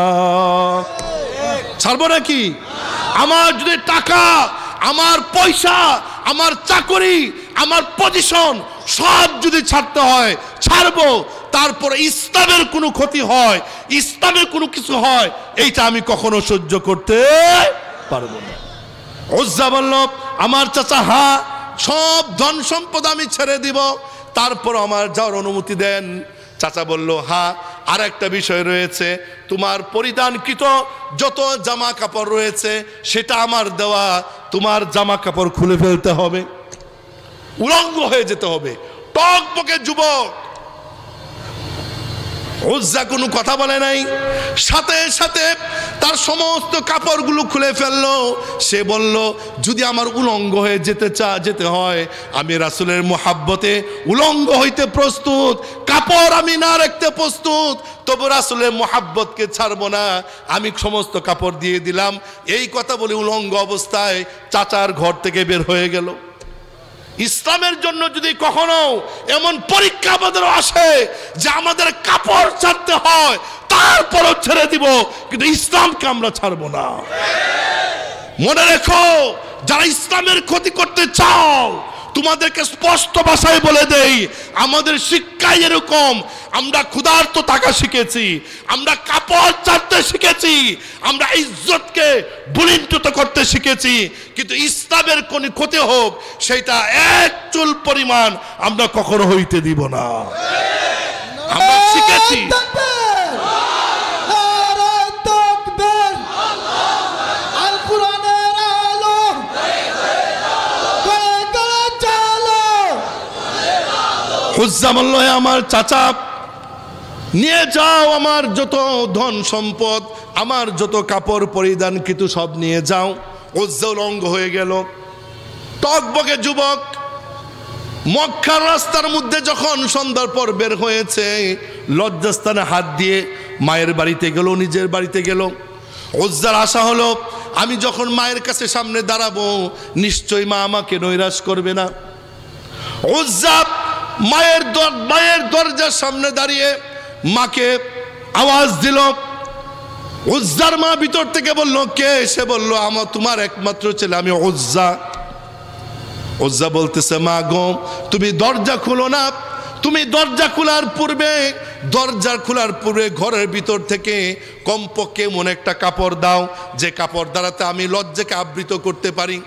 ছাড়বো নাকি আমার যদি টাকা, আমার পয়সা, আমার চাকরি, আমার পজিশন সব যদি ছাড়তে হয়, ছাড়বো। তারপর ইসলামের কোনো ক্ষতি হয়, ইসলামের কোনো কিছু হয়, এইটা আমি কখনো সহ্য করতে পারব না। ওজ্জা বলল, আমার চাচা, হা, সব ধন সম্পদ আমি ছেড়ে দিব। তারপর আমার যাওয়ার অনুমতি দেন। চাচা বলল, হা আর একটা বিষয় রয়েছে। তোমার পরিধানকৃত যত জামা কাপড় রয়েছে, সেটা আমার দেওয়া। তোমার জামা কাপড় খুলে ফেলতে হবে। উলঙ্গ হয়ে যেতে হবে। টক বকে যুবক। উজ্জা কোনো কথা বলে নাই। সাথে সাথে তার সমস্ত কাপড়গুলো খুলে ফেলল। সে বলল, যদি আমার উলঙ্গ হয়ে যেতে চা, যেতে হয়, আমি রাসুলের মোহাব্বতে উলঙ্গ হইতে প্রস্তুত। কাপড় আমি না রাখতে প্রস্তুত। তবু রাসুলের মোহাব্বতকে ছাড়বো না। আমি সমস্ত কাপড় দিয়ে দিলাম। এই কথা বলে উলঙ্গ অবস্থায় চাচার ঘর থেকে বের হয়ে গেল। ইসলামের জন্য যদি কখনো এমন পরীক্ষা আমাদের আসে যে আমাদের কাপড় ছাড়তে হয়, তারপরও ছেড়ে দিব, কিন্তু ইসলামকে আমরা ছাড়ব না। মনে রেখো, যারা ইসলামের ক্ষতি করতে চাও তোমাদেরকে স্পষ্ট ভাষায় বলে দেই, আমাদের শিক্ষায় এরকম। আমরা ক্ষুধার্ত থাকা শিখেছি, আমরা কাপড় চাটতে শিখেছি, আমরা ইজ্জতকে বুলিন্টুত করতে শিখেছি, কিন্তু ইসলামের কোন ক্ষতি হোক, সেটা এক চুল পরিমাণ আমরা কখনো হইতে দিব না। আমরা শিখেছি। হুজ্জামল্ল আমার চাচা, নিয়ে যাও আমার যত ধন সম্পদ, আমার যত কাপড় পরিধান কিন্তু সব নিয়ে যাও। উজ্জ্বল অঙ্গ হয়ে গেল। টকবকে যুবক, মক্কার রাস্তার মধ্যে যখন সন্ধ্যার পর বের হয়েছে, লজ্জাস্থানে হাত দিয়ে মায়ের বাড়িতে গেল, নিজের বাড়িতে গেল। ওজ্জার আশা হলো, আমি যখন মায়ের কাছে সামনে দাঁড়াবো, নিশ্চয়ই মা আমাকে নৈরাশ করবে না। উজ্জা মায়ের মায়ের দরজার সামনে দাঁড়িয়ে মাকে আওয়াজ দিল। উজ্জার মা ভিতর থেকে বলল, কে? এসে বলল আমার তোমার একমাত্র ছেলে, আমি উজ্জা। উজ্জা বলতেছে, মা গো, তুমি দরজা খুলো না। তুমি দরজা খোলার পূর্বে, দরজা খোলার পূর্বে ঘরের ভিতর থেকে কমপক্ষে মনে একটা কাপড় দাও, যে কাপড় দ্বারাতে আমি লজ্জাকে আবৃত করতে পারি।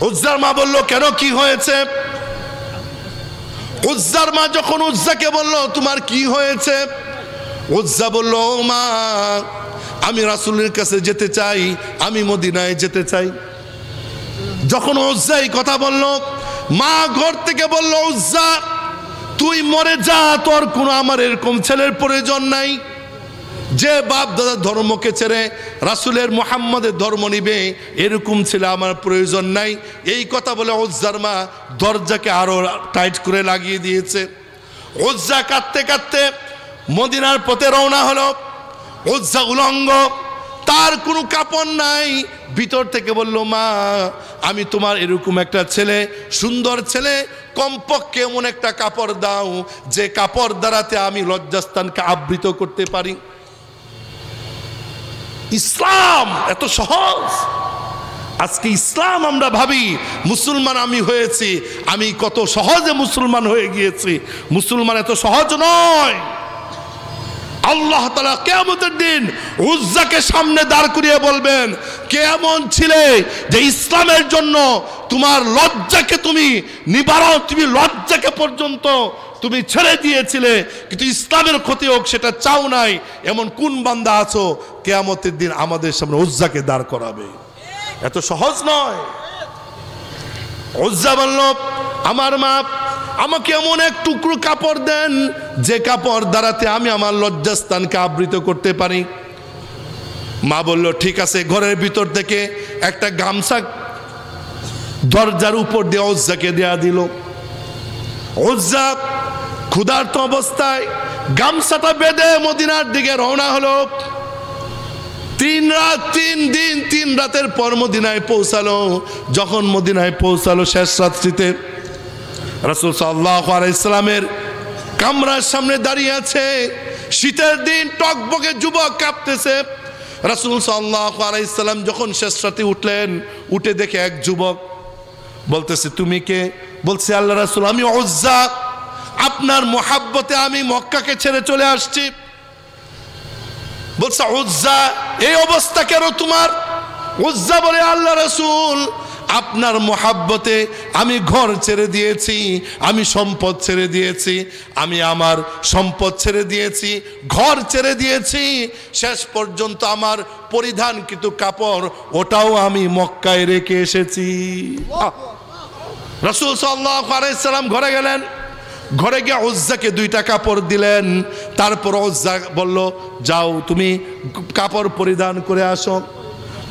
উজ্জার মা বলল, কেন? কি হয়েছে? উজ্জার মা যখন উজ্জাকে বলল, তোমার কি হয়েছে? উজ্জা বলল, "ও মা, আমি রাসুলের কাছে যেতে চাই, আমি মদিনায় যেতে চাই। যখন উজ্জা এই কথা বলল, মা ঘর থেকে বলল, উজ্জা, তুই মরে যা, তোর কোনো আমার এরকম ছেলের প্রয়োজন নাই। যে বাপ দাদার ধর্মকে ছেড়ে রাসুলের মোহাম্মদের ধর্ম নিবে, এরকম ছেলে আমার প্রয়োজন নাই। এই কথা বলে ওজ্জার মা দরজাকে আরও টাইট করে লাগিয়ে দিয়েছে। ওজ্জা কাঁদতে কাঁদতে মদিনার পথে রওনা হলো। ওজ্জা উলঙ্গ, তার কোনো কাপড় নাই। ভিতর থেকে বলল, মা, আমি তোমার এরকম একটা ছেলে, সুন্দর ছেলে, কমপক্ষে এমন একটা কাপড় দাও, যে কাপড় দ্বারাতে আমি লজ্জাস্থানকে আবৃত করতে পারি। ইসলাম, এত সহজ। আজকে ইসলাম আমরা ভাবি, মুসলমান আমি হয়েছি, আমি কত সহজে মুসলমান হয়ে গিয়েছি। মুসলমান এত সহজ নয়। আল্লাহ তালা কেমতের দিন উজ্জাকে সামনে দাঁড় করিয়ে বলবেন কেমন ছিলে যে ইসলামের জন্য তোমার লজ্জাকে তুমি নিবারণ, তুমি লজ্জাকে পর্যন্ত তুমি ছেড়ে দিয়েছিলে, কিন্তু ইসলামের ক্ষতি হোক, সেটা চাও নাই। এমন কোন বান্দা আছো, কেয়ামতের দিন আমাদের সামনে উজ্জাকে দাঁড় করাবে। এত সহজ নয়। উজ্জা বলল, আমার মা, আমাকে এমন এক টুকরো কাপড় দেন, যে কাপড় দ্বারাতে আমি আমার লজ্জাস্থানকে আবৃত করতে পারি। মা বলল, ঠিক আছে, ঘরের ভিতর থেকে একটা গামছা দরজার উপর দিয়ে উজ্জাকে দেয়া দিল। উজ্জা ক্ষুধার্ত অবস্থায় গামছাটা বেঁধে মদিনার দিকে রওনা হলো। তিন রাত, তিন দিন, তিন রাতের পর মদিনায় পৌঁছালো। যখন মদিনায় পৌঁছালো শেষ রাত্রিতে, রাসুল সাল্লাহ ইসলামের কামরার সামনে দাঁড়িয়ে আছে। শীতের দিন টকবকে যুবক কাঁপতেছে। রাসুল সাল্লাহ ইসলাম যখন শেষ রাতে উঠলেন, উঠে দেখে এক যুবক বলতেছে, তুমি কে? বলছে, আল্লাহ রাসুল, আমি অজ্জা আপনার মোহাব্বতে আমি মক্কাকে ছেড়ে চলে আসছি। বলছে, উজ্জা, এই অবস্থা কেন তোমার? উজ্জা বলে, আল্লাহ রসুল, আপনার মোহাব্বতে আমি ঘর ছেড়ে দিয়েছি, আমি সম্পদ ছেড়ে দিয়েছি, আমি আমার সম্পদ ছেড়ে দিয়েছি, ঘর ছেড়ে দিয়েছি। শেষ পর্যন্ত আমার পরিধান কিন্তু কাপড় ওটাও আমি মক্কায় রেখে এসেছি। রসুল সাল্লাহ ঘরে গেলেন। ঘরে গিয়ে ওজ্জাকে দুইটা কাপড় দিলেন। তারপর ওজ্জা বলল, যাও, তুমি কাপড় পরিধান করে আসো।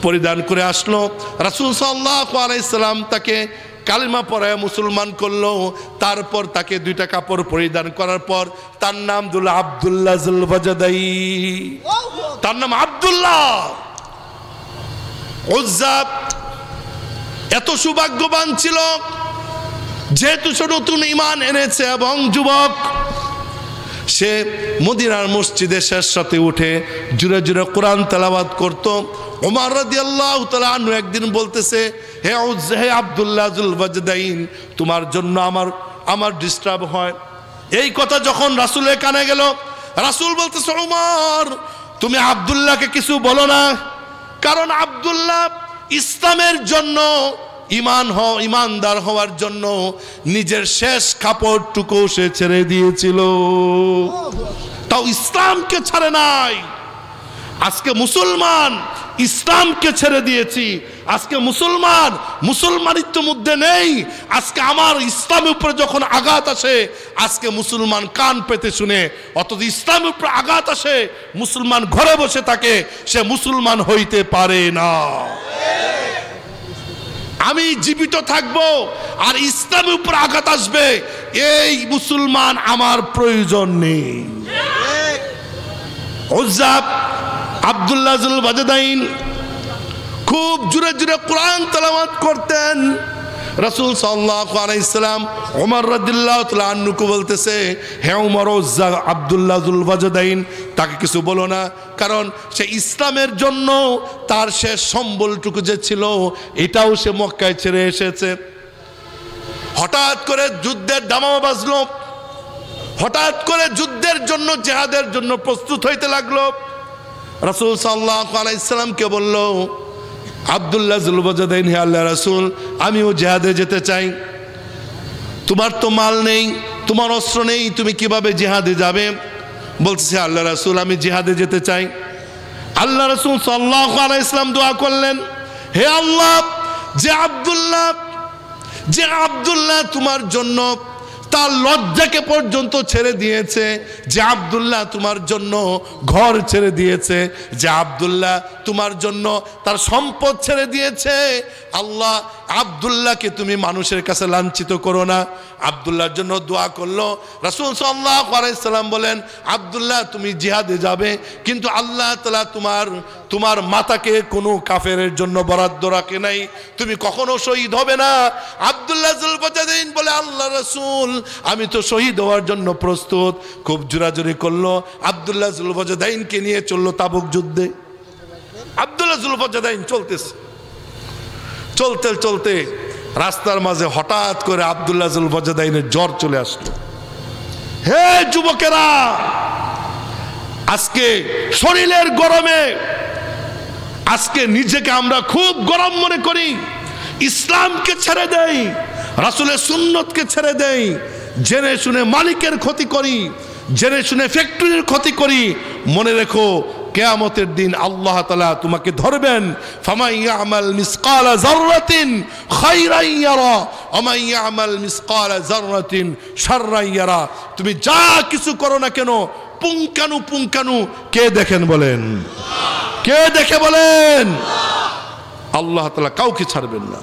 পরিধান করে আসলো। রাসুল সাল্লাহ আলাইসাল্লাম তাকে কালিমা পরায় মুসলমান করল। তারপর তাকে দুইটা কাপড় পরিধান করার পর তার নাম দুল আবদুল্লাহ জুলবাজাদাই তার নাম আবদুল্লাহ। ওজ্জা এত সৌভাগ্যবান ছিল। যেহেতু সে নতুন ইমান এনেছে এবং যুবক, সে মদিনার মসজিদে শেষ সাথে উঠে জুড়ে জুড়ে কোরআন তেলাবাদ করত। ওমার রাদি আল্লাহ তালু একদিন বলতেছে, হে হে আবদুল্লাহ বাজদাইন তোমার জন্য আমার আমার ডিস্টার্ব হয়। এই কথা যখন রাসুলের কানে গেল, রাসুল বলতেছে, ওমর, তুমি আবদুল্লাহকে কিছু বলো না। কারণ আবদুল্লাহ ইসলামের জন্য ইমান হ ইমানদার হওয়ার জন্য নিজের শেষ কাপড়টুকু সে ছেড়ে দিয়েছিল। তাও ইসলামকে ছাড়ে নাই। আজকে মুসলমান ইসলামকে ছেড়ে দিয়েছি। আজকে মুসলমান, মুসলমানিত্ব মধ্যে নেই। আজকে আমার ইসলামের উপরে যখন আঘাত আসে, আজকে মুসলমান কান পেতে শুনে, অথচ ইসলামের উপরে আঘাত আসে, মুসলমান ঘরে বসে থাকে, সে মুসলমান হইতে পারে না। আমি জীবিত থাকব আর ইসলামের উপর আঘাত আসবে। এই মুসলমান আমার প্রয়োজন নেই। ওজাব বাজেদাইন খুব জুড়ে জুড়ে কোরআন তালামাত করতেন। রসুল সাল্লাম ওমর রদুল্লাহ বলতেছে, হে উমর আবদুল্লাহ তাকে কিছু বলো না। কারণ সে ইসলামের জন্য তার সে সম্বলটুকু যে ছিল, এটাও সে মক্কায় ছেড়ে এসেছে। হঠাৎ করে যুদ্ধের দামামা বাজলো। হঠাৎ করে যুদ্ধের জন্য, জেহাদের জন্য প্রস্তুত হইতে লাগল। রাসুল সাল্লাহ আলাইসাল্লামকে বলল আবদুল্লাহ জুলবাজাদাইন হে আল্লাহ রাসুল, আমিও জেহাদে যেতে চাই। তোমার তো মাল নেই, তোমার অস্ত্র নেই, তুমি কীভাবে জেহাদে যাবে? বলতেছে আল্লাহ রাসুল, আমি জেহাদে যেতে চাই। আল্লাহ রসুল সাল্লাহ আলাই ইসলাম দোয়া করলেন, হে আল্লাহ, যে আবদুল্লাহ যে আবদুল্লাহ তোমার জন্য তার লজ্জাকে পর্যন্ত ছেড়ে দিয়েছে যে আবদুল্লাহ তোমার জন্য ঘর ছেড়ে দিয়েছে, যে আবদুল্লাহ তোমার জন্য তার সম্পদ ছেড়ে দিয়েছে। আল্লাহ আবদুল্লাহকে তুমি মানুষের কাছে লাঞ্ছিত করো না। আবদুল্লাহর জন্য দোয়া করল। রাসুল সাল্লাহ আলাইসাল্লাম বলেন, আবদুল্লাহ, তুমি জিহাদে যাবে, কিন্তু আল্লাহ তালা তোমার তোমার মাতাকে কোনো কাফের জন্য বরাদ্দ রাখে নাই। তুমি কখনো শহীদ হবে না। আবদুল্লাহ জুলবাজাদিন বলে, আল্লাহ রসুল, আমি তো শহীদ হওয়ার জন্য প্রস্তুত। খুব জোরাজুরি করল। আবদুল্লাহ জুলবাজাদাইনকে নিয়ে চলল তাবুক যুদ্ধে। আবদুল্লাহ জুলবাজাদাইন চলতেছে। চলতে চলতে রাস্তার মাঝে হঠাৎ করে আবদুল্লাহ জুলবাজাদাইনের জ্বর চলে আসলো। হে যুবকেরা, আজকে শরীরের গরমে, আজকে নিজেকে আমরা খুব গরম মনে করি, ইসলামকে ছেড়ে দেই, রাসুলের সুন্নতকে ছেড়ে দেই, জেনে শুনে মালিকের ক্ষতি করি, জেনে শুনে ফ্যাক্টরির ক্ষতি করি, মনে রেখো কেয়ামতের দিন আল্লাহ তালা তোমাকে ধরবেন ফামাইয়া আমাল মিসকালা জাররাতিন খাইরাই ইয়ারা আমাইয়া আমাল মিসকালা জাররাতিন শাররাই ইয়ারা। তুমি যা কিছু করো না কেন পুঙ্কানু পুঙ্কানু কে দেখেন বলেন? কে দেখে বলেন? আল্লাহ তালা কাউকে ছাড়বেন না।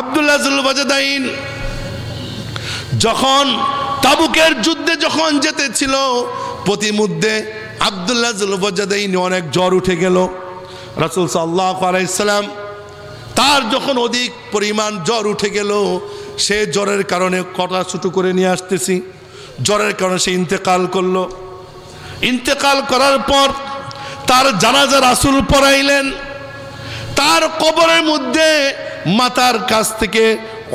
আবদুল্লাহ বাজাদাইন যখন তাবুকের যুদ্ধে যখন যেতেছিল, প্রতিমধ্যে আবদুল্লাহ অনেক জ্বর উঠে গেল। রাসুল সাল্লাহ তার যখন অধিক পরিমাণ জ্বর উঠে গেল, সে জ্বরের কারণে কটা ছুটো করে নিয়ে আসতেছি। জ্বরের কারণে সে ইন্তেকাল করল। ইন্তেকাল করার পর তার জানাজা রাসুল পড়াইলেন। তার কবরের মধ্যে মাতার কাছ থেকে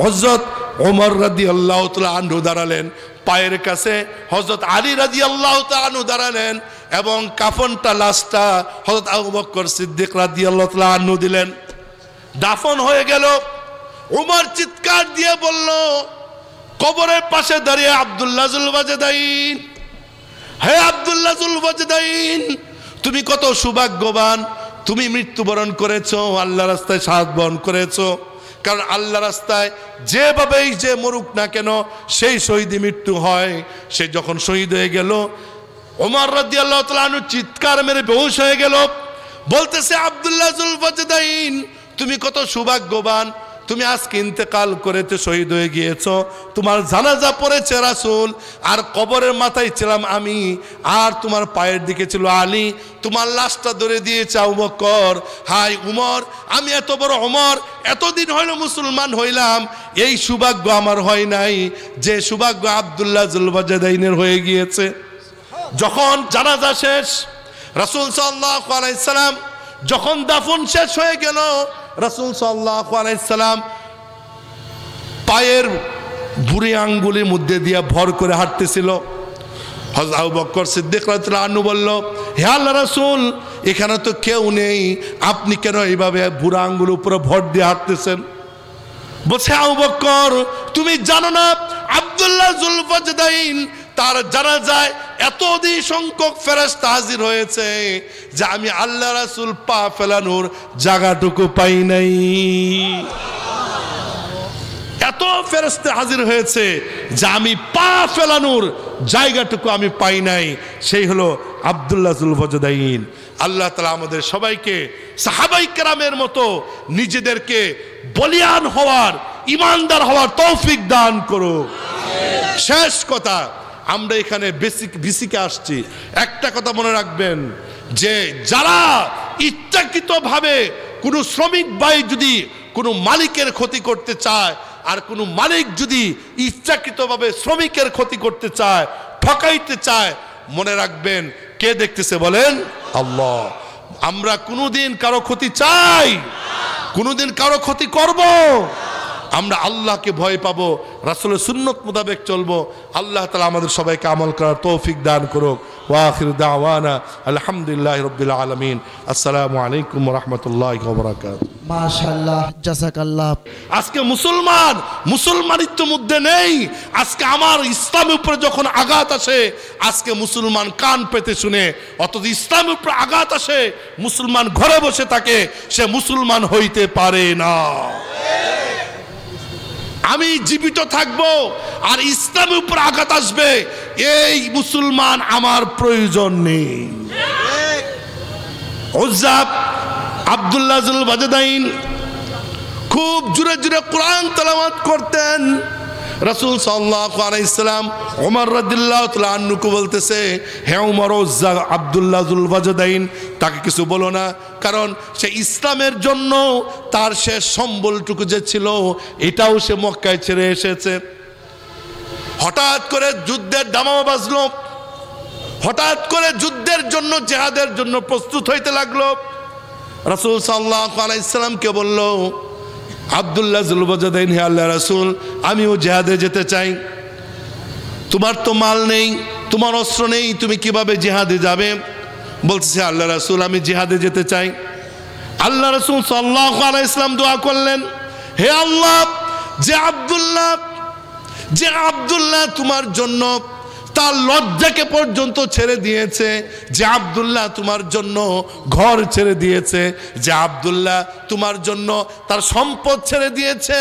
হজরত ওমর রাদি আল্লাহ আনহু দাঁড়ালেন। পায়ের কাছে হজরত আলী রাজি আল্লাহ আনহু দাঁড়ালেন। এবং কাফনটা লাশটা হজরত আবু বক্কর সিদ্দিক রাদি আল্লাহ আনহু দিলেন। দাফন হয়ে গেল। উমর চিৎকার দিয়ে বলল, কবরের পাশে দাঁড়িয়ে আবদুল্লাহ জুলবাজেদাইন হে আবদুল্লাহ জুলবাজেদাইন তুমি কত সৌভাগ্যবান, তুমি মৃত্যুবরণ করেছ, আল্লাহ রাস্তায় সাহায্য বরণ করেছ। কারণ আল্লাহ রাস্তায় যেভাবেই যে মরুক না কেন, সেই শহীদই মৃত্যু হয়। সে যখন শহীদ হয়ে গেল ওমর রাদি আল্লাহ তালু চিৎকার মেরে বেহুশ হয়ে গেল। বলতেছে, আবদুল্লাহ জুলফাজদাইন তুমি কত সৌভাগ্যবান। তুমি আজকে ইন্তেকাল করেতে শহীদ হয়ে গিয়েছ। তোমার জানাজা পড়েছে রাসুল, আর কবরের মাথায় ছিলাম আমি। আর তোমার পায়ের দিকে ছিল আলী। তোমার লাশটা ধরে দিয়েছে বকর। হাই উমর, আমি এত বড় অমর এতদিন হইল মুসলমান হইলাম। এই সৌভাগ্য আমার হয় নাই। যে সৌভাগ্য আবদুল্লাহ জুলবাজাদাইনের হয়ে গিয়েছে। যখন জানাজা শেষ, রাসুল সাল্লাহ আলাইসালাম যখন দাফন শেষ হয়ে গেল, রাসুল সাল্লাহ আলাইসালাম পায়ের বুড়ি আঙ্গুলির মধ্যে দিয়ে ভর করে হাঁটতেছিল। হজরত বক্কর সিদ্দিক আনু বলল, হে রাসুল, এখানে তো কেউ নেই। আপনি কেন এইভাবে বুড়া আঙ্গুল উপরে ভর দিয়ে হাঁটতেছেন? বলছে, আবু বক্কর তুমি জানো না, আবদুল্লাহ জুলফাজদাইন তার জানা যায় এত অধিক সংখ্যক ফেরেস্তা হাজির হয়েছে যে আমি আল্লাহ রাসুল পা ফেলানোর জায়গাটুকু পাই নাই। এত ফেরস্তে হাজির হয়েছে যে আমি পা ফেলানোর জায়গাটুকু আমি পাই নাই। সেই হলো আবদুল্লাহ জুলফজদাইন আল্লাহ তালা আমাদের সবাইকে, সাহাবাই কেরামের মতো নিজেদেরকে বলিয়ান হওয়ার ইমানদার হওয়ার তৌফিক দান করো শেষ কথা আমরা এখানে বেসিক বিসিকে আসছি। একটা কথা মনে রাখবেন, যে যারা ইচ্ছাকৃতভাবে কোনো শ্রমিক ভাই যদি কোনো মালিকের ক্ষতি করতে চায়, আর কোনো মালিক যদি ইচ্ছাকৃতভাবে শ্রমিকের ক্ষতি করতে চায়, ঠকাইতে চায়, মনে রাখবেন, কে দেখতেছে বলেন? আল্লাহ। আমরা কোনোদিন কারও ক্ষতি চাই, কোনোদিন কারও ক্ষতি করব। আমরা আল্লাহকে ভয় পাবো রাসুলের সুন্নত মোতাবেক চলবো আল্লাহ তালা আমাদের সবাইকে আমল করার তৌফিক দান করুক। ওয়াখির দাওয়ানা আলহামদুলিল্লাহ রবিল আলমিন। আসসালামু আলাইকুম রহমতুল্লাহ মাশাল্লাহ জাসাকাল্লাহ আজকে মুসলমান মুসলমানিত্ব মধ্যে নেই। আজকে আমার ইসলামের উপরে যখন আঘাত আসে আজকে মুসলমান কান পেতে শুনে অথচ ইসলামের উপরে আঘাত আসে মুসলমান ঘরে বসে থাকে সে মুসলমান হইতে পারে না। আমি জীবিত থাকব আর ইসলামের উপর আঘাত আসবে। এই মুসলমান আমার প্রয়োজন নেই। আবদুল্লাহ বাজেদাইন খুব জুড়ে জুড়ে কোরআন তালামাত করতেন। রাসুল সাল্লাহ ওমর রদুল্লাহ আন্নুকু বলতেছে, হে উমর আবদুল্লাহ তাকে কিছু বলো না, কারণ সে ইসলামের জন্য তার সে সম্বলটুকু যে ছিল, এটাও সে মক্কায় ছেড়ে এসেছে। হঠাৎ করে যুদ্ধের দামামা বাজলো। হঠাৎ করে যুদ্ধের জন্য, জেহাদের জন্য প্রস্তুত হইতে লাগল। রাসুল সাল্লাহ আলাইসাল্লামকে বলল আবদুল্লাহ জুলবাজাদাইন হে আল্লাহ রাসুল, আমিও জেহাদে যেতে চাই। তোমার তো মাল নেই, তোমার অস্ত্র নেই, তুমি কীভাবে জেহাদে যাবে? বলতেছে আল্লাহ রাসুল, আমি জেহাদে যেতে চাই। আল্লাহ রাসুল সাল্লাহ আলাই ইসলাম দোয়া করলেন, হে আল্লাহ, যে আবদুল্লাহ, যে আব্দুল্লাহ তোমার জন্য তার লজ্জাকে পর্যন্ত ছেড়ে দিয়েছে যে আবদুল্লাহ তোমার জন্য ঘর ছেড়ে দিয়েছে, যে আবদুল্লাহ তোমার জন্য তার সম্পদ ছেড়ে দিয়েছে।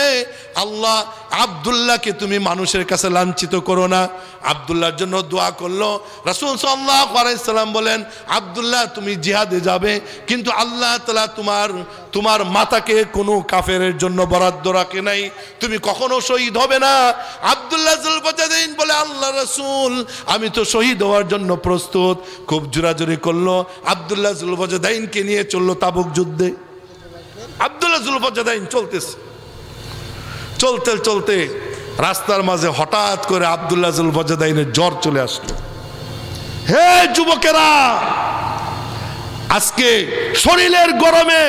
আল্লাহ আব্দুল্লাহকে তুমি মানুষের কাছে লাঞ্ছিত করো না। আব্দুল্লাহর জন্য দোয়া করল। রাসুল সাল্লাহ আলাইসাল্লাম বলেন, আব্দুল্লাহ, তুমি জিহাদে যাবে, কিন্তু আল্লাহ তালা তোমার তোমার মাতাকে কোনো কাফের জন্য বরাদ্দ রাখে নাই। তুমি কখনো শহীদ হবে না। আব্দুল্লাহ জুলফাজাদিন বলে, আল্লাহ রসুল, আমি তো শহীদ হওয়ার জন্য প্রস্তুত। খুব জোরাজুরি করল। আব্দুল্লাহ জুলফাজাদাইনকে নিয়ে চলল তাবুক যুদ্ধে। আব্দুল্লাহ জুলফাজাদাইন চলতেছে। চলতে চলতে রাস্তার মাঝে হঠাৎ করে আব্দুল্লাহ জুলফাজাদাইনের জ্বর চলে আসলো। হে যুবকেরা, আজকে শরীরের গরমে,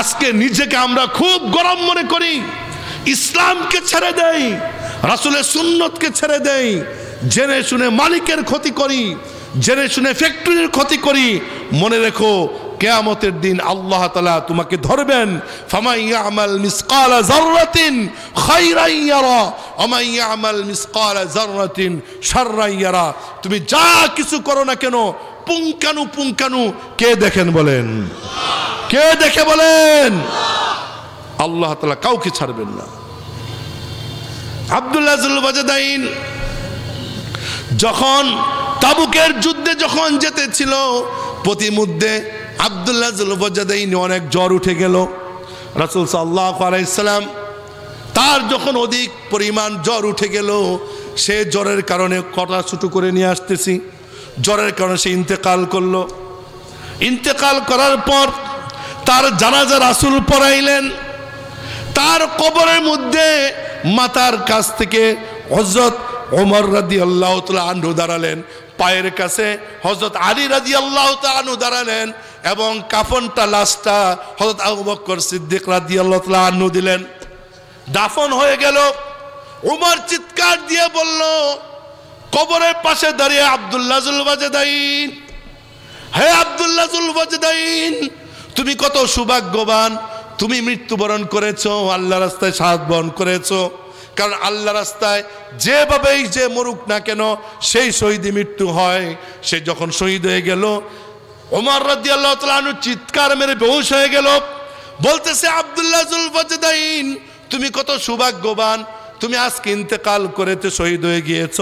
আজকে নিজেকে আমরা খুব গরম মনে করি, ইসলামকে ছেড়ে দেই, রাসুলের সুন্নতকে ছেড়ে দেই, জেনে শুনে মালিকের ক্ষতি করি জেনে শুনে ফ্যাক্টরির ক্ষতি করি, মনে রেখো, কেয়ামতের দিন আল্লাহ তালা তোমাকে ধরবেন। তুমি যা কিছু করো না কেন পুঙ্কানু পুঙ্কানু কে দেখেন বলেন? কে দেখে বলেন? আল্লাহ তালা কাউকে ছাড়বেন না। আবদুল্লাহ বাজাদাইন যখন তাবুকের যুদ্ধে যখন যেতেছিল প্রতিমধ্যে আবদুল্লাহ জুলবাজাদাইন অনেক জ্বর উঠে গেল। রাসুল সাল্লাহ আলাইসালাম তার যখন অধিক পরিমাণ জ্বর উঠে গেল, সে জ্বরের কারণে কটা ছুটু করে নিয়ে আসতেছি। জ্বরের কারণে সে ইন্তেকাল করল। ইন্তেকাল করার পর তার জানাজা রাসুল পড়াইলেন। তার কবরের মধ্যে মাতার কাছ থেকে হজরত ওমর রাদি আল্লাহ আনহু দাঁড়ালেন। পায়ের কাছে হজরত আলী রাজি আল্লাহ আনহু দাঁড়ালেন এবং কাফনটা লাশটা হজরত আবু বক্কর সিদ্দিক রাদি আল্লাহ আনহু দিলেন। দাফন হয়ে গেল। উমর চিৎকার দিয়ে বলল, কবরের পাশে দাঁড়িয়ে আবদুল্লাহ জুলবাজেদাইন হে আবদুল্লাহ জুলবাজেদাইন তুমি কত সৌভাগ্যবান, তুমি মৃত্যুবরণ করেছ আল্লাহ রাস্তায় সাহায্য বরণ করেছ। কারণ আল্লাহ রাস্তায় যেভাবেই যে মরুক না কেন, সেই শহীদই মৃত্যু হয়। সে যখন শহীদ হয়ে গেল, ওমর রাদি আল্লাহ তালু চিৎকার মেরে বেহুশ হয়ে গেল। বলতেছে, আবদুল্লাহ তুমি কত সৌভাগ্যবান তুমি আজকে ইন্তেকাল করেতে শহীদ হয়ে গিয়েছ।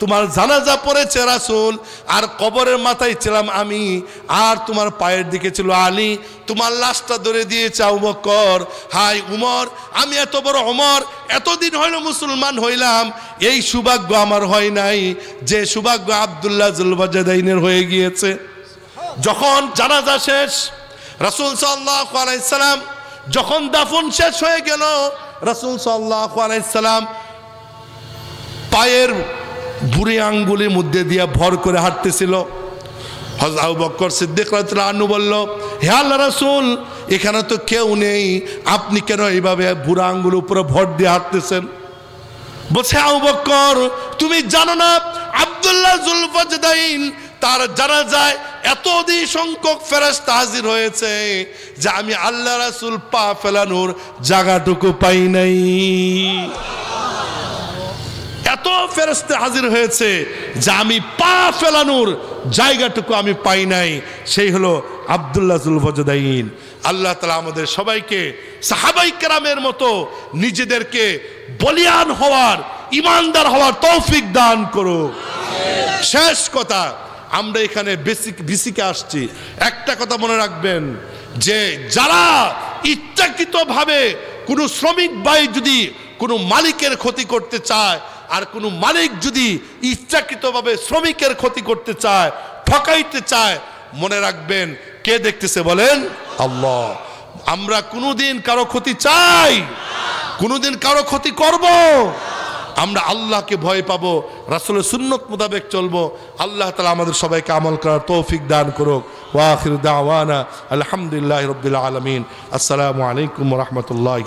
তোমার জানাজা পড়েছে রাসুল, আর কবরের মাথায় ছিলাম আমি, আর তোমার পায়ের দিকে ছিল আলী। তোমার লাশটা ধরে দিয়েছে বকর। হাই উমর, আমি এত বড় অমর এতদিন হইল মুসলমান হইলাম, এই সৌভাগ্য আমার হয় নাই, যে সৌভাগ্য আবদুল্লাহ জুলবাজাদাইনের হয়ে গিয়েছে। যখন জানাজা শেষ, রাসুল সাল্লাহ আলাইসালাম যখন দাফন শেষ হয়ে গেল রাসুল সাল্লাহ পায়ের বুড়ি আঙ্গুলির মধ্যে দিয়ে ভর করে হাঁটতেছিল। বক্কর সিদ্দিক আনু বলল, হে আল্লাহ রাসুল, এখানে তো কেউ নেই। আপনি কেন এইভাবে বুড়া আঙ্গুল উপরে ভর দিয়ে হাঁটতেছেন? বলছে, আবু বক্কর তুমি জানো না, আব্দুল্লাহ জুলফাজদাইন তার জানা যায় এত অধিক সংখ্যক ফেরেস্তা হাজির হয়েছে যে আমি আল্লাহ রাসুল পা ফেলানোর জায়গাটুকু পাই নাই। এত ফেরস্তে হাজির হয়েছে যে আমি পা ফেলানোর জায়গাটুকু আমি পাই নাই। সেই হলো আবদুল্লাহ জুলফজদাইন আল্লাহ তালা আমাদের সবাইকে, সাহাবাই কেরামের মতো নিজেদেরকে বলিয়ান হওয়ার ইমানদার হওয়ার তৌফিক দান করো শেষ কথা আমরা এখানে বেসিক বিসিকে আসছি। একটা কথা মনে রাখবেন, যে যারা ইচ্ছাকৃতভাবে কোনো শ্রমিক ভাই যদি কোনো মালিকের ক্ষতি করতে চায়, আর কোনো মালিক যদি ইচ্ছাকৃতভাবে শ্রমিকের ক্ষতি করতে চায়, ঠকাইতে চায়, মনে রাখবেন, কে দেখতেছে বলেন? আল্লাহ। আমরা কোনোদিন কারও ক্ষতি চাই, কোনোদিন কারও ক্ষতি করব। আমরা আল্লাহকে ভয় পাবো, রাসুলের সুন্নত মোতাবেক চলবো, আল্লাহ তালা আমাদের সবাইকে আমল করার তৌফিক দান করুক। ওয়াখির দাওয়ানা, আলহামদুলিল্লাহ রবিল আলমিন। আসসালামু আলাইকুম রহমতুল্লাহ